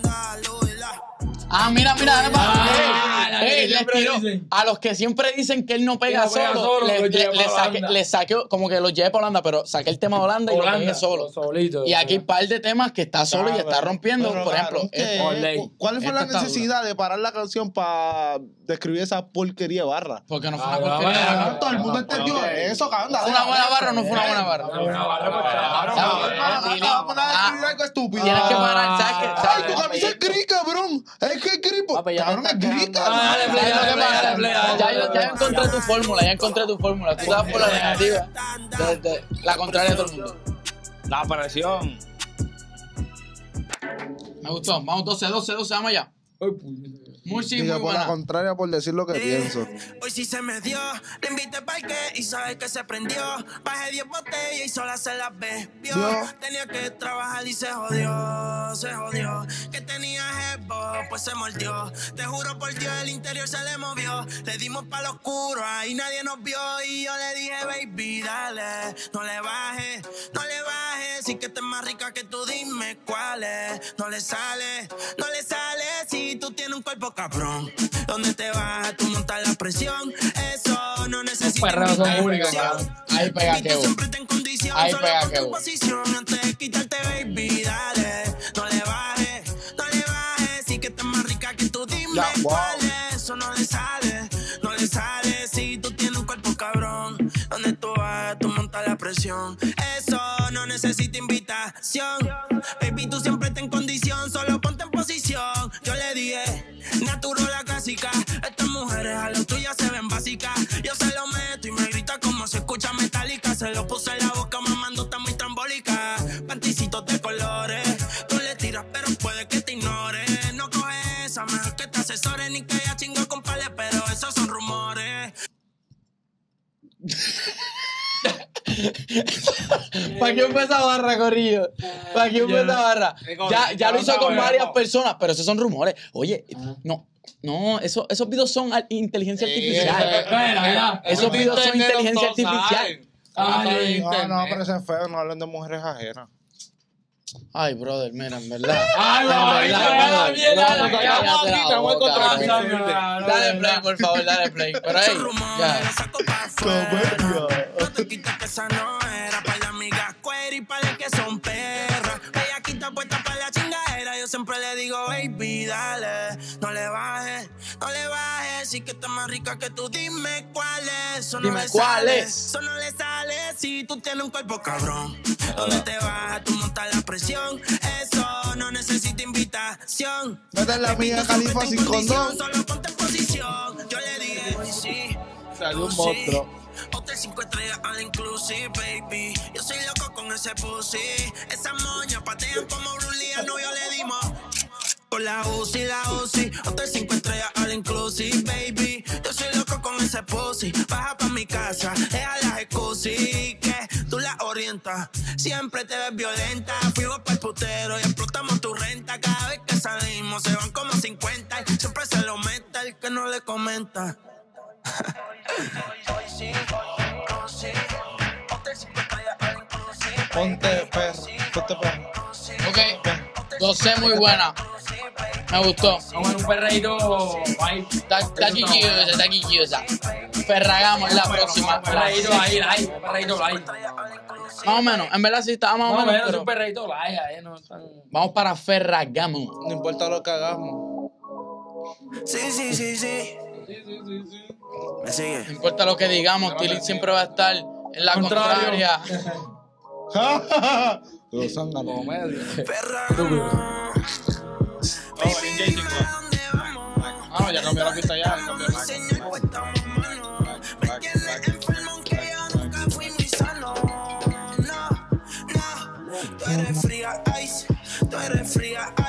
Ah, mira, mira, Ah, la les tiró. dicen. A los que siempre dicen que él no pega Que no pega solo, solo, le, le- lleva le saqué, como que lo llevé para Holanda, pero saqué el tema de Holanda y lo pegué solo. Solito. Y aquí hay un par de temas que está solo y está rompiendo. Pero, Por ejemplo, este- Por ley. ¿cuál fue la necesidad de parar la canción para describir esa porquería de barra? porque no fue Ah, una porquería. todo el mundo entendió eso, cabrón. ¿Fue una buena barra o no fue una buena barra? Una buena barra, pues, claro. cabrón, cabrón, vamos a describir algo estúpido. Tienes que parar, ¿sabes qué? Ay, ¿Sabes tu camisa es gris, cabrón. Es que es gris. po- Papi, ya te Cabrón, dale, Ya yo encontré tu fórmula, ya encontré tu fórmula. Tú estás por la negativa. de- de- La contraria de todo el mundo. La presión. Me gustó. Vamos 12, 12, 12, vamos allá. Diga muy por la buena. contraria por decir lo que pienso. Hoy sí se me dio, le invité parque y sabes que se prendió. Bajé 10 botellas y sola se las bebió. Dios. Tenía que trabajar y se jodió, se jodió. Que tenía jevo, pues se mordió. Te juro por Dios, el interior se le movió. Le dimos para lo oscuro, ahí nadie nos vio. Y yo le dije, baby, dale, no le bajes, no le bajes. Si que estés más rica que tú, dime cuál es. No le sale, no le sale. Tú tienes un cuerpo cabrón, ¿dónde te vas? Tú montas la presión. Eso no necesita perreos son invitación. únicos, Ahí pega Baby, tú Kevo. siempre ten condición, Ahí pega en Kevo. posición antes de quitarte, baby, dale. No le bajes, no le bajes. Si que estás más rica que tú, dime Ya, wow. cuál es. Eso no le sale, no le sale. Si tú tienes un cuerpo cabrón, donde tú vas, tú montas la presión. Eso no necesita invitación. Baby, tú siempre ten 10. Natural la clásica. Estas mujeres a las tuyas se ven básicas. Yo se lo meto y me grita como se escucha metálica. Se lo puse en la boca mamando está muy trambólica. Panticitos de colores. Tú le tiras, pero puede que te ignore. No coge esa, mejor que te asesores. Ni que ella chingó con pales, pero esos son rumores. ¿Para qué fue esa barra, Corrillo? ¿Para qué fue esa barra? Ya, ya lo hizo con varias personas, pero esos son rumores. Oye, no, no, eso, esos videos son al- inteligencia artificial. Esos videos son inteligencia artificial. Ay, No, no, pero eso es feo, no hablen de mujeres ajenas. Ay, brother, mira, en verdad. Ay, no, En ay, verdad, no, cállate la boca, brother. Dale play, por favor, dale play. Pero rumores ya. No te quites que esa no era para la amiga cuera y para las que son perras. Ella quita puesta para la chingadera. Yo siempre le digo, baby, dale. No le bajes, no le bajes. Sí que está más rica que tú. Dime cuál es. Eso no Dime le cuál sale. es. Eso no le sale si tú tienes un cuerpo cabrón. ¿Dónde te vas? Tú montas la presión. Eso no necesita invitación. Vete en la mía Califa sin condón. Solo ponte en posición. Yo le dije, sí. Salió un Sí. monstruo. Hotel 5 estrellas all inclusive, baby. Yo soy loco con ese pussy. Esa moña patean como Bruce Lee, al novio le dimos. Por la UCI, la UCI. Hotel 5 estrellas all inclusive, baby. Yo soy loco con ese pussy. Baja pa' mi casa, deja las excusis. Que tú la orientas. Siempre te ves violenta. Fuimos pa'l putero y explotamos tu renta. Cada vez que salimos se van como 50. Y siempre se lo mete el que no le comenta. Ponte perro, ponte perro. Ok, 12 muy buena. Me gustó. Vamos a ver un perreíto. Está, está quiquiosa, está quiquiosa. Ferragamos la próxima. Perreíto ahí, perreíto live. Más o menos, en verdad sí estaba más o Más o menos. pero un perreíto live. ahí no están. Vamos para Ferragamo. No importa lo que hagamos. Sí, sí, sí, sí. Me sigue. No importa lo que digamos, Tilly siempre va a estar en la Contrario. contraria. Los zánganos. Ferragamo. Baby, dime a dónde vamos. Ah, no, ya cambió la pista ya. Cambió la Señor, estamos manos. Me tienes enfermo aunque yo nunca fui muy sano. No, no. Tú eres fría ice. Tú eres fría ice.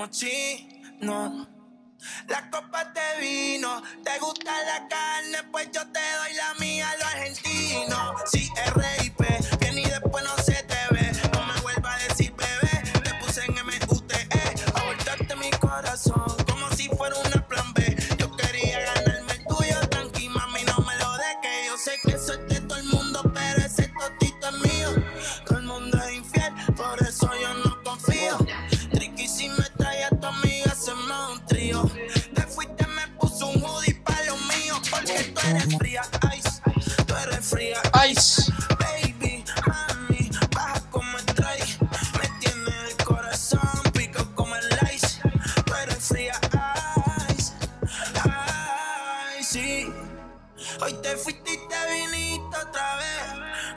Combis de mochi, no. Las copas de vino, te gusta la carne, pues yo te doy la mía, lo argentino. Si es RIP,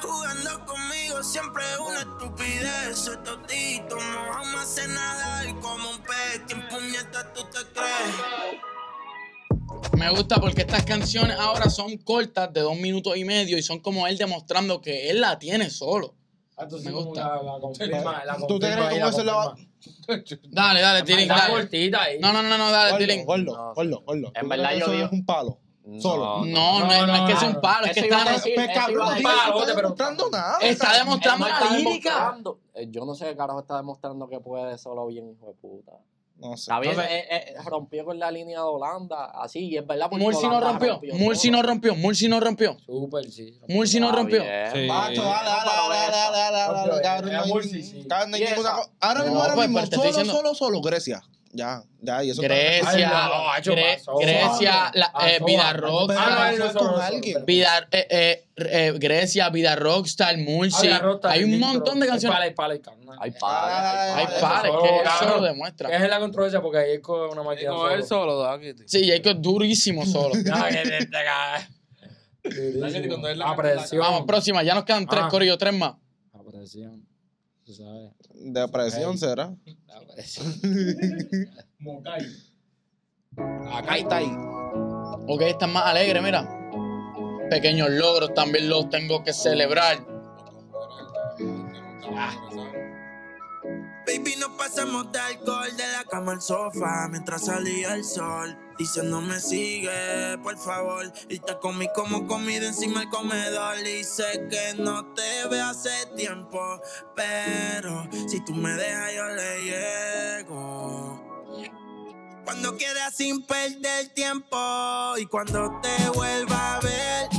Jugando conmigo siempre una estupidez. Soy totito, no vamos a hacer nada. Y como un pez, ¿quién puñeta tú te crees? Me gusta porque estas canciones ahora son cortas de dos minutos y medio y son como él demostrando que él la tiene solo. Ah, Me gusta. La, la confirma, la ¿Tú te crees que la va- confirma. Dale, dale, Está dale. cortita ahí. No, no, no, no, dale. Gordo, No, gordo, gordo. en ¿Tú verdad yo digo- es un palo. Solo. No, no, es- no es que sea un palo, es que está, demostrando nada. está demostrando la lírica. eh, Yo no sé qué carajo está demostrando que puede solo bien, hijo de puta. No sé. Está bien, eh, eh, rompió con la línea de Holanda, así, y es verdad. porque Murci no rompió, Murci no rompió, Murci no rompió. Súper, sí. Murci no rompió. Macho, dale, dale, Ahora mismo, pues, solo, solo, solo, Grecia. Ya, ya, y eso Grecia, Ay, no, macho, Gre- pasó. Grecia, la, eh, Pasó, Vida pasó. Rock, Pero Ah. Vida, eh, eh, eh, Grecia, Vida Rockstar, Murci. Ah, Hay un montón de canciones. Hay pala, hay pala, hay Ah, solo, que eso lo demuestra. Es la controversia porque ahí es con una máquina Con él solo. solo. Sí, Jacob es durísimo solo. Vamos, próxima, ya nos quedan tres, Ah. Corillo, tres más. La presión. Tú sabes. Depresión será. Presión. Mokai. Ahí. Ok, están más alegres, mira. Pequeños logros también los tengo que celebrar. Baby, nos pasamos de alcohol de la cama al sofá mientras salía el sol. Diciéndome sigue, por favor. Y te comí como comida encima del comedor. Y sé que no te veo hace tiempo. Pero si tú me dejas, yo le llego. Cuando quieras sin perder tiempo. Y cuando te vuelva a ver.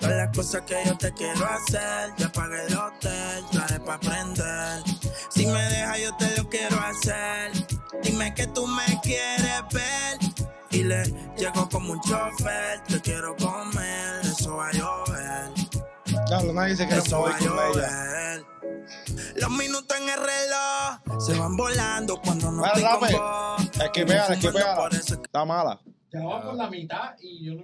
Todas las cosas que yo te quiero hacer. Ya pagué el hotel, traje pa' aprender. Si me dejas, yo te lo quiero hacer. Dime que tú me quieres ver. Y le llego como un chofer. Te quiero comer, eso va a llover. Claro, nadie se quiere Eso va mover a con ella. llover. Los minutos en el reloj se van volando cuando no vos. Esquipéala, Fumando esquipéala. por eso Está mala. Ya vamos por la mitad y yo no.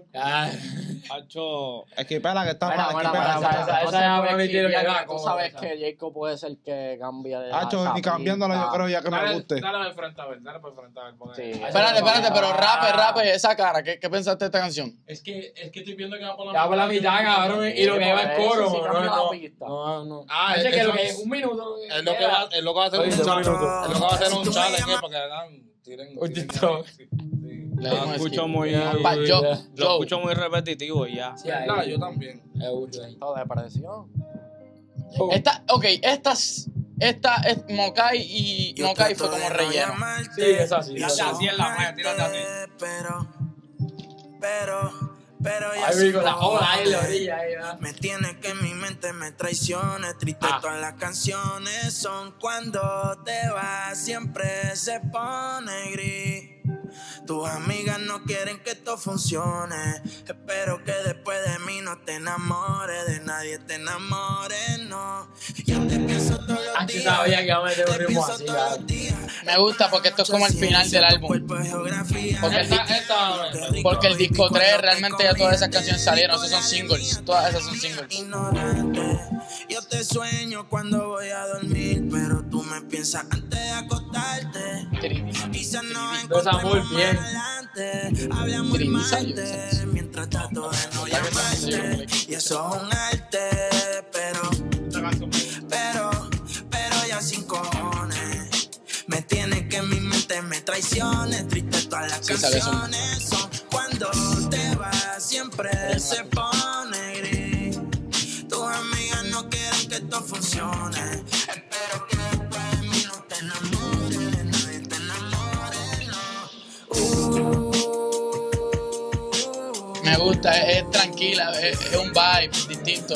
Hacho. Esquipéala que está Esquipéala. esa- esa- esquipéala. esa ya me puede metieron escribir, ya, ya, Tú sabes que Jacob puede ser que cambie de. Hacho, ni cambiándola yo creo ya que me guste. dale de frente a ver, dale por frente a ver. Espérate, espérate, pero rape, rape, esa cara. ¿Qué, qué pensaste de esta canción? Es que, es que estoy viendo que va por la Ya por la mitad, cabrón, y lo que va el coro, no, la no. Ah, Ese que lo que es- es un minuto. Es lo que va, es lo que va a hacer un challenge. Es lo que va a hacer un challenge para que hagan. Tiren. Un TikTok. Escucho muy. Yo, Lo escucho muy repetitivo y ya. Sí. Claro, yo también. Todo de presión. Esta, ok, estas, esta es Mokai y Yo Mokai fue como no relleno. llamarte, Sí, es así, es así. Es la maya, tírate así. Pero, pero, pero ya Ahí con la ola ahí en la orilla. Ahí, ¿verdad? Me tiene que mi mente me traicione. Triste Ah. todas las canciones son cuando te vas. Siempre se pone gris. Tus amigas no quieren que esto funcione. Espero que después de mí no te enamores. De nadie te enamores, los Ah, sabía que iba a meter un ritmo así, días. Me gusta porque esto es como el final del álbum. Cuerpo de geografía. Porque el, Esta, di- porque el disco 3 realmente ya todas esas canciones salieron. Esos son singles. Todas esas son singles. Yo te sueño cuando voy a dormir, pero tú me piensas antes de acostarte. Quizás no amor, encontremos bien. más Sayo, de mientras trato de no llamarte. Y eso es un arte, pero, pero, sin cojones. Me tiene que mi mente me traicione. Triste todas las Sí, canciones son cuando te vas, siempre se pone gris. Tus amigas no quieren que esto funcione. Espero que después de mí no te enamores, nadie te enamores, no. Uh, Me gusta, es, es tranquila, es, es un vibe distinto.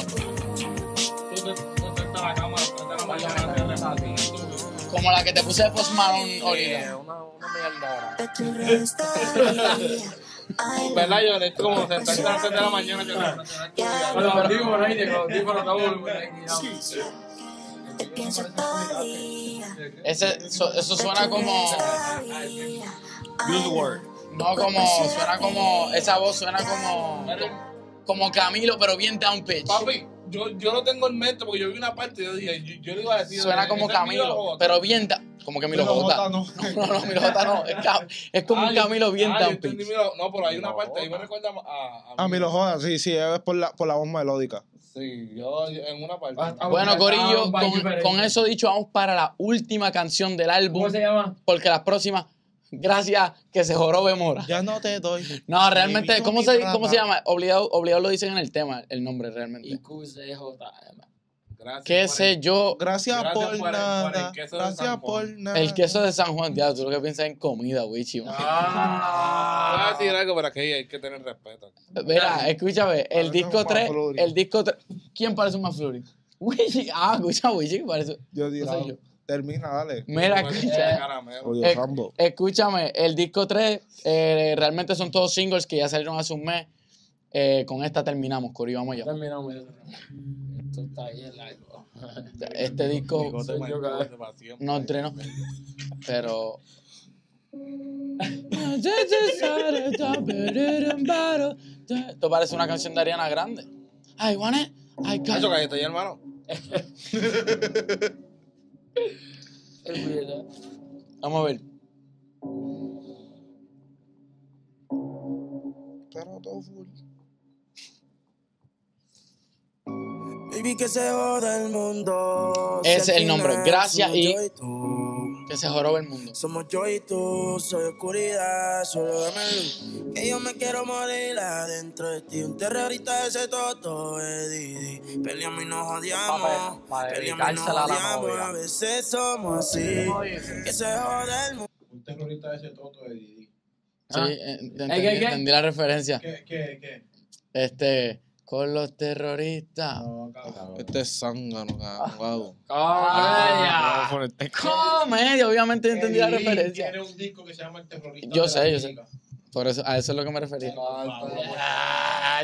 Como la que te puse de Post Malone Eh, ahorita. una, una mierda. ¿Verdad, yo Es como sentarte antes de la mañana que Con los audífonos ahí, con los audífonos todo volumen. Ese, so- eso suena como. Use word. No como. Suena como. Esa voz suena como. como Camilo, pero bien down pitch. Papi, yo, yo no tengo en mente porque yo vi una parte y yo dije, yo, yo le iba a decir. Suena ¿ese como Milo Camilo, pero bien como que Milo Milo Jota. Jota, no. No, no, Milo Jota no. Es, es como Ah, un yo- Camilo bien ah. Milo- No, pero hay una Milo parte, ahí me Jota. recuerda a. A mí lo jodan, sí, sí, es por la, por la voz melódica. Sí, yo en una parte. Ah, Bueno, Corillo, con, con eso dicho, vamos para la última canción del álbum. ¿Cómo se llama? Porque las próximas, gracias que se jorobe Mora. Ya no te doy. No, realmente, ¿cómo se. ¿cómo se llama? Obligado, obligado lo dicen en el tema, el nombre realmente. IQCJ. Gracias. ¿Qué sé el- yo? Gracias, Gracias por, por el- por el nada. queso de Gracias San por Juan. nada. El queso de San Juan, ya, tú lo que piensas en comida, Wichi. man. Voy Ah. a decir algo, pero aquí hay que tener respeto. Mira, escúchame, el disco un 3, McFlurry. el disco 3, ¿quién parece un McFlurry? Wichi, ah, escucha, Wichi, que parece, Yo no digo, soy yo. Termina, dale. Mira. Oye, Eh, escúchame, el disco 3, eh, realmente son todos singles que ya salieron hace un mes. Eh, con esta terminamos, Cori, vamos allá. Terminamos eso. Esto está bien largo. Este disco no entrenó, pero... Esto parece una canción de Ariana Grande. I want it, I got Eso, it. cállate ya, hermano. El. Vamos a ver. Pero todo full. Baby, que se joda el mundo. Ese es el nombre. Gracias y-. Que se jorobe el mundo. Somos yo y tú, soy oscuridad, solo dame luz. Que yo me quiero morir adentro de ti. Un terrorista de ese toto, eh, Didi. Peleamos y nos odiamos. Peleamos y nos a odiamos. A veces somos así. Que se joda el mundo. Un terrorista de ese toto de Didi. Sí, Ah. eh, entendí, ¿Eh, qué, qué? entendí la referencia. ¿Qué, qué, qué? Este, con los terroristas. No, cabrón. Este es zángano, cabrón. Wow. ¡Comedia! Comedia, obviamente yo entendí la referencia. Tiene un disco que se llama El Terrorista. Yo sé, yo sé. Por eso, a eso es lo que me refería. Ah,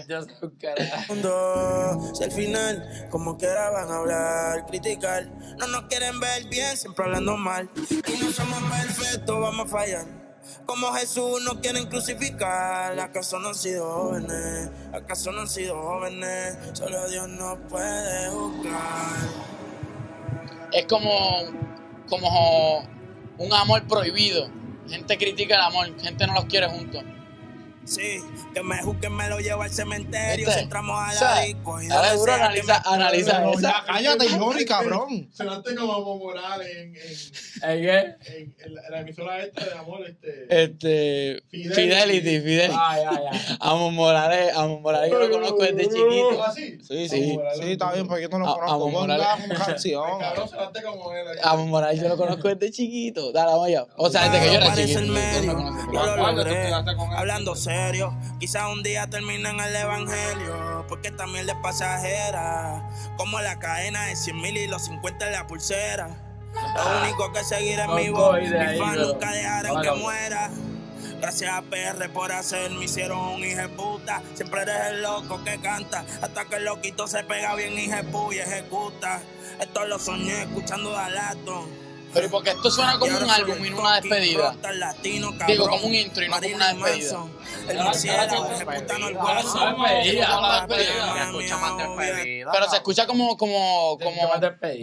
carajo. mundo. Si al final, como quiera, van a hablar, criticar. No nos quieren ver bien, siempre hablando mal. Y no somos perfectos, vamos a fallar. Como Jesús nos quieren crucificar. ¿Acaso no han sido jóvenes? ¿Acaso no han sido jóvenes? Solo Dios nos puede juzgar. Es como, como un amor prohibido. Gente critica el amor, gente no los quiere juntos. Sí, que me juzguen, me lo llevo al cementerio. ¿Viste? Si entramos a O sea, la disco y Ahora que analiza, me- analiza Pero esa. ya, cállate, Johnny, cabrón. Sonaste como Amo Morales en, en, ¿El qué? en, en la, la emisora esta de amor. Este, Este, Fidelity. Fidelity, Fidelity. Ay, ay, ay. Amo Morales, Amo Morales, yo lo conozco desde chiquito. ¿Así? Sí, sí. Sí, está bien, porque yo no lo conozco. Amo Morales. canción. Cabrón, sonaste como él. Amo Morales, yo lo conozco desde chiquito. Dale, vamos allá. O sea, desde que yo era chiquito. yo lo ¿Cuándo tú logré. quedaste con él? Hablando serio, quizás un día termine en el evangelio. Porque esta mierda es pasajera. Como la cadena de 100 mil y los 50 en la pulsera. Lo único que seguir es mi voz. Mis fans pero- nunca dejarán Vamos, que muera. Gracias a PR por hacer, me hicieron un hijo puta. Siempre eres el loco que canta. Hasta que el loquito se pega bien, hijo de pu y ejecuta. Esto lo soñé escuchando Dalato. Pero ¿y porque esto suena como un álbum y no una despedida. Digo, como un intro y no como una despedida. Pero se escucha como, como, Como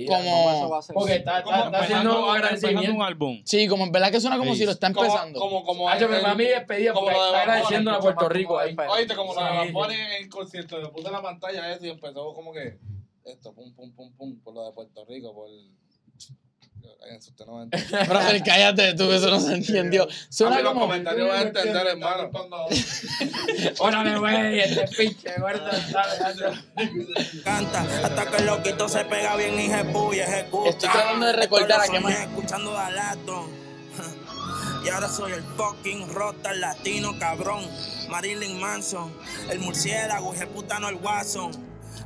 como. Porque está, está, está haciendo empezando un agradecimiento. álbum. sí, como en verdad que suena como Sí. si lo está empezando. Como, como, para mí despedida como porque está agradeciendo a Puerto Rico ahí. Oíste, como la Bunny en el concierto, le puse en la pantalla eso y empezó como que esto, pum, pum, pum, pum, por lo de Puerto Rico, por... Cállense, usted no a. Brother, cállate tú, eso no se entendió. A Suena mí los como. comentarios van a entender, hermano. Órale, güey, este pinche gordo Canta hasta que el loquito se pega bien y y ejecuta. Estoy tratando de recordar a qué más. Escuchando Dalato. Y ahora soy el fucking rota, el latino cabrón. Marilyn Manson, el murciélago, ejecuta no el guaso.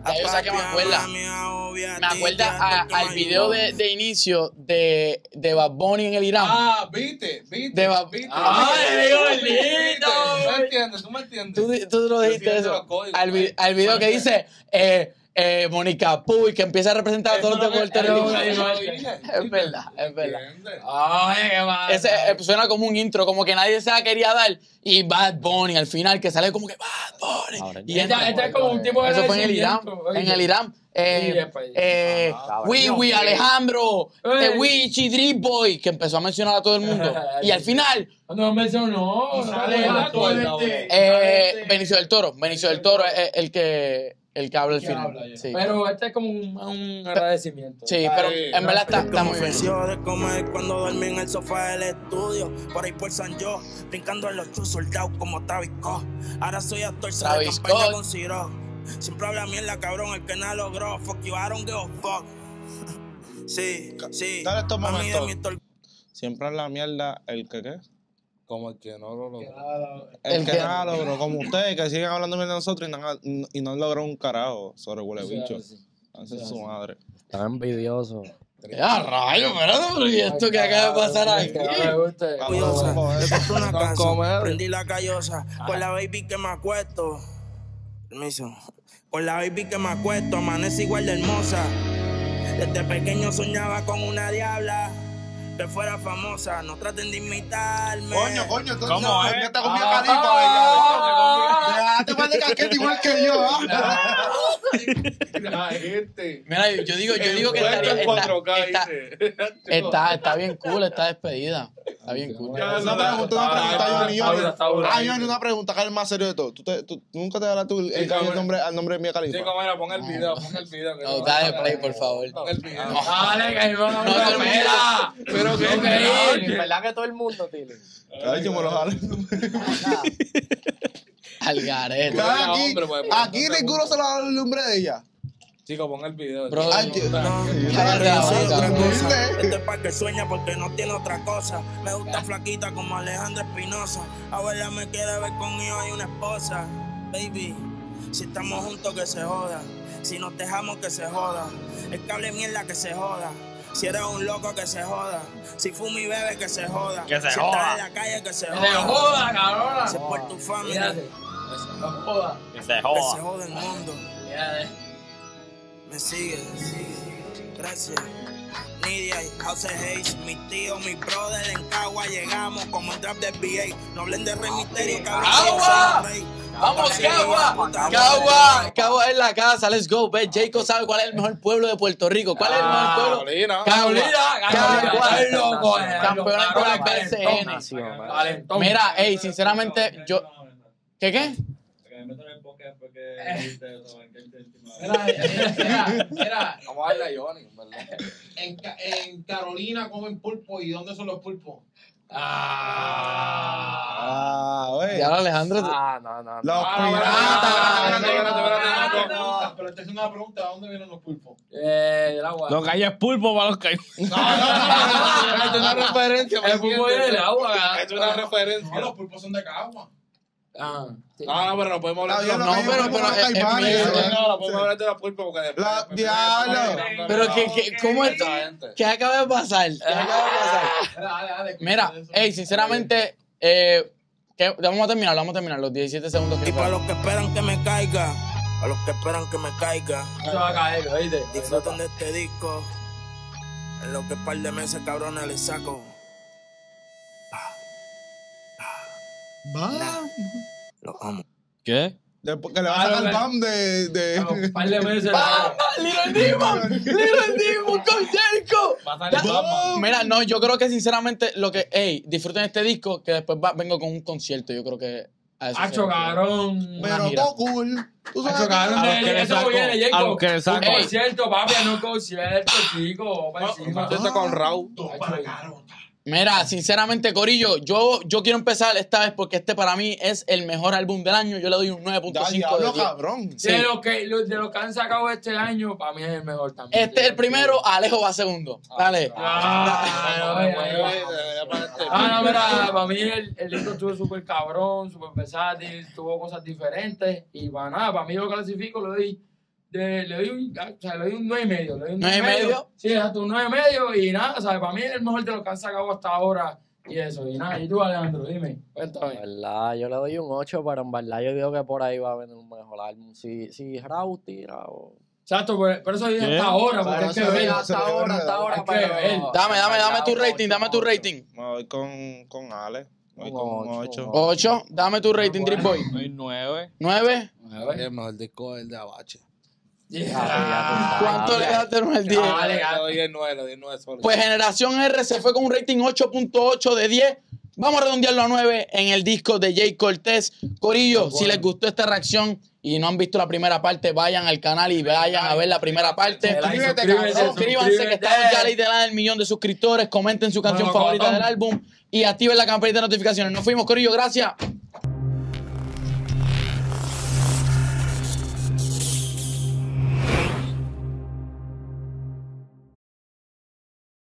Ya yo sé que me acuerda. Me acuerda a- al video de, de inicio de, de Bad Bunny en el Irán. Ah, viste, viste. De Bad- viste. ¡Ay, Dios lindo! ¿Tú me entiendes? ¿Tú me entiendes? Tú, tú lo dijiste eso. Al, man. al video que dice, eh, eh, Mónica Puy, que empieza a representar a todos los de Puerto Eso Rico. es verdad, es verdad. Ay, qué mal. Ese eh, suena como un intro, como que nadie se la quería dar. Y Bad Bunny al final, que sale como que Bad Bunny. Ahora, Y Este, este es como un tipo de Eso fue en el Irán. En el Irán. Eh, eh, Alejandro, eh, Wichi, Drip Boy, que empezó a mencionar a todo el mundo. y al final, No mencionó. sale no, todo no, este- eh, Benicio del Toro. Benicio del Toro es el que, el que habla al final. habla. Sí, Pero este es como un, un agradecimiento. sí pero en verdad está, está muy bien. ofreció de comer cuando dormí en el sofá del estudio. Por ahí por San Yo, brincando en los chus soldados como Travis Scott. Ahora soy actor, se de Travis campaña Scott. con Ciro. Siempre habla mierda, cabrón, el que nada logró. Fuck you, I don't give a fuck. Sí, sí. Dale estos momentos. Siempre es la mierda el que qué. Como el que no lo logró. El, El que, que- nada logró, como ustedes, que siguen hablando bien de nosotros y, nada- y no logró un carajo sobre huele bicho. Hace su madre. Está envidioso. Ya, rayo, espérate, pero ¿y esto que acaba de pasar aquí? Que no me guste. Curiosa. Una casa, prendí la callosa. Con la baby que me acuesto. Permiso. Con la baby que me acuesto, amanece igual de hermosa. Desde pequeño soñaba con una diabla fuera famosa. No traten de imitarme. Coño, coño, entonces ¿Cómo no, es? ya te comió Ah, califa, ah. Déjate más de casquete igual que yo, ¿ah? La gente. Mira, yo digo, yo digo que estaría- en 4K, está, está, está bien cool esta despedida. Está bien cool. Ya, Una pregunta, una pregunta, Está está. Ah, Johnny, una pregunta, que es el más serio de todo. ¿Tú, te, nunca te darás tú el, nombre, al nombre de Mia Khalifa? Sí, como era, pon el video, pon el video. no- dale play, por favor. Pon el video. Dale, que no, no, No, no, no. Pero que ir. ¿Verdad que todo el mundo, Tili? Ay, yo me lo jalo. Al garete. Aquí, hombre, pues, aquí no ninguno se lo da el nombre de ella. Chico, pon el video. Bro, Ay, yo- Yo. Humilde. Este es para que sueña porque no tiene otra cosa. Me gusta flaquita como Alejandra Espinosa. Abuela me quiere ver con hijo y una esposa. Baby, si estamos juntos que se joda. Si nos dejamos que se joda. El cable mierda que se joda. Si eres un loco que se joda. Si fuma y bebe que se joda. Que se si joda. estás en la calle que se Que joda. se joda, cabrona. Si es por tu familia. Fíjate. No joda. Que se Que se joda. joda el mundo. Fíjate. Me sigue. Gracias. Nidia y House Hayes, mi tío, mi brother en Cagua llegamos como el draft de NBA. No hablen de Rey Misterio, cabrón. ¡Cagua! Rey. Vamos, Cagua. Cagua. Cagua en la casa. Let's go. Ve, Jacob sabe cuál es el mejor pueblo de Puerto Rico. ¿Cuál es el mejor pueblo? Carolina. Carolina. Campeona con la calentón, BCN. Mira, ey, sinceramente, yo. ¿Qué qué? Mira, mira, mira, Vamos a darle a Johnny, en Carolina comen pulpo. ¿Y dónde son los pulpos? Ah. Ah, güey. Ya, Alejandro. Ah, no, no. no. Los Ah, piratas. espérate, espérate, espérate, Ah, espérate, no. pregunta, Pero te haciendo una pregunta, ¿de dónde vienen los pulpos? Eh, del agua. Lo que hay es pulpo para los que Es una referencia. ¿me El fútbol entiendes? del agua. Es una referencia. No, los pulpos son de Cagua. Ah, sí. No, no, pero no podemos hablar Ah, de los lo No, pero- pero. No, podemos hablar de la pulpa porque después. La- después- diablo. Pero que, que, ¿cómo gente. ¿Qué acaba de pasar? ¿Qué acaba de pasar? Dale, dale, dale. Mira, ey, sinceramente, eh, que- vamos a terminar, vamos a terminar los 17 segundos que Y para los que esperan que me caiga, a los que esperan que me caiga, va a caer, oíste. disfruten de este disco. En lo que par de meses, cabrones, les saco. Los amo. ¿Qué? Después que le va a sacar el BAM de. de... Un par de meses. ¡Little Demon! ¡Little Demon con Jericho! Ya- Mira, no, yo creo que sinceramente lo que, ey, disfruten este disco, que después va- vengo con un concierto, yo creo que a Hacho, cabrón. Pero todo cool. Tú sabes Hacho, que- cabrón. A Eso viene, a los que le Jacob. saco- Un concierto, papi, no un concierto, chico. Va encima. Concierto con Raúl. Dos para caro. Mira, sinceramente, Corillo, yo, yo quiero empezar esta vez porque este para mí es el mejor álbum del año. Yo le doy un Ya, 9.5 de diablo, 10. cabrón. Sí. De lo que, lo- de lo que han sacado este año, para mí es el mejor también. Este es el primero, Alejo va segundo. Dale. Ah, no, Ah, mira, para mí el, el disco estuvo súper cabrón, súper versátil, tuvo cosas diferentes. Y para nada, para mí lo clasifico, le doy, de, le doy un, o sea, le doy un 9 y medio. Le doy un ¿Nueve y medio? Sí, exacto, un 9 y medio. Y nada, ¿sabes? Para mí es el mejor de lo que han sacado hasta ahora. Y eso, y nada. Y tú, Alejandro, dime, cuéntame. ¿Verdad? Yo le doy un 8, pero en verdad yo digo que por ahí va a venir un mejor álbum. Si, si Raúl tira o... Exacto, por, por eso dije hasta ahora, porque hay que hasta ahora, hasta ahora, pero- ver. Dame, dame, dame tu rating, dame tu rating. Me voy con, con Ale. Me voy con un ocho, 8. un 8, dame tu rating, Drip Boy. Hay 9. 9. El mejor disco es el de Abache. ¿Cuánto le das de 1 al 10? Dale, Le dale. doy el 9, le doy el 9 solo. Pues Generación R se fue con un rating 8.8 de 10. Vamos a redondearlo a 9 en el disco de Jay Cortés. Corillo, si les gustó esta reacción y no han visto la primera parte, vayan al canal y vayan a ver la primera parte. Suscríbete, Suscríbete. Suscríbanse que estamos ya a la idea del millón de suscriptores. Comenten su canción Bueno, favorita del álbum y activen la campanita de notificaciones. Nos fuimos, Corillo. Gracias.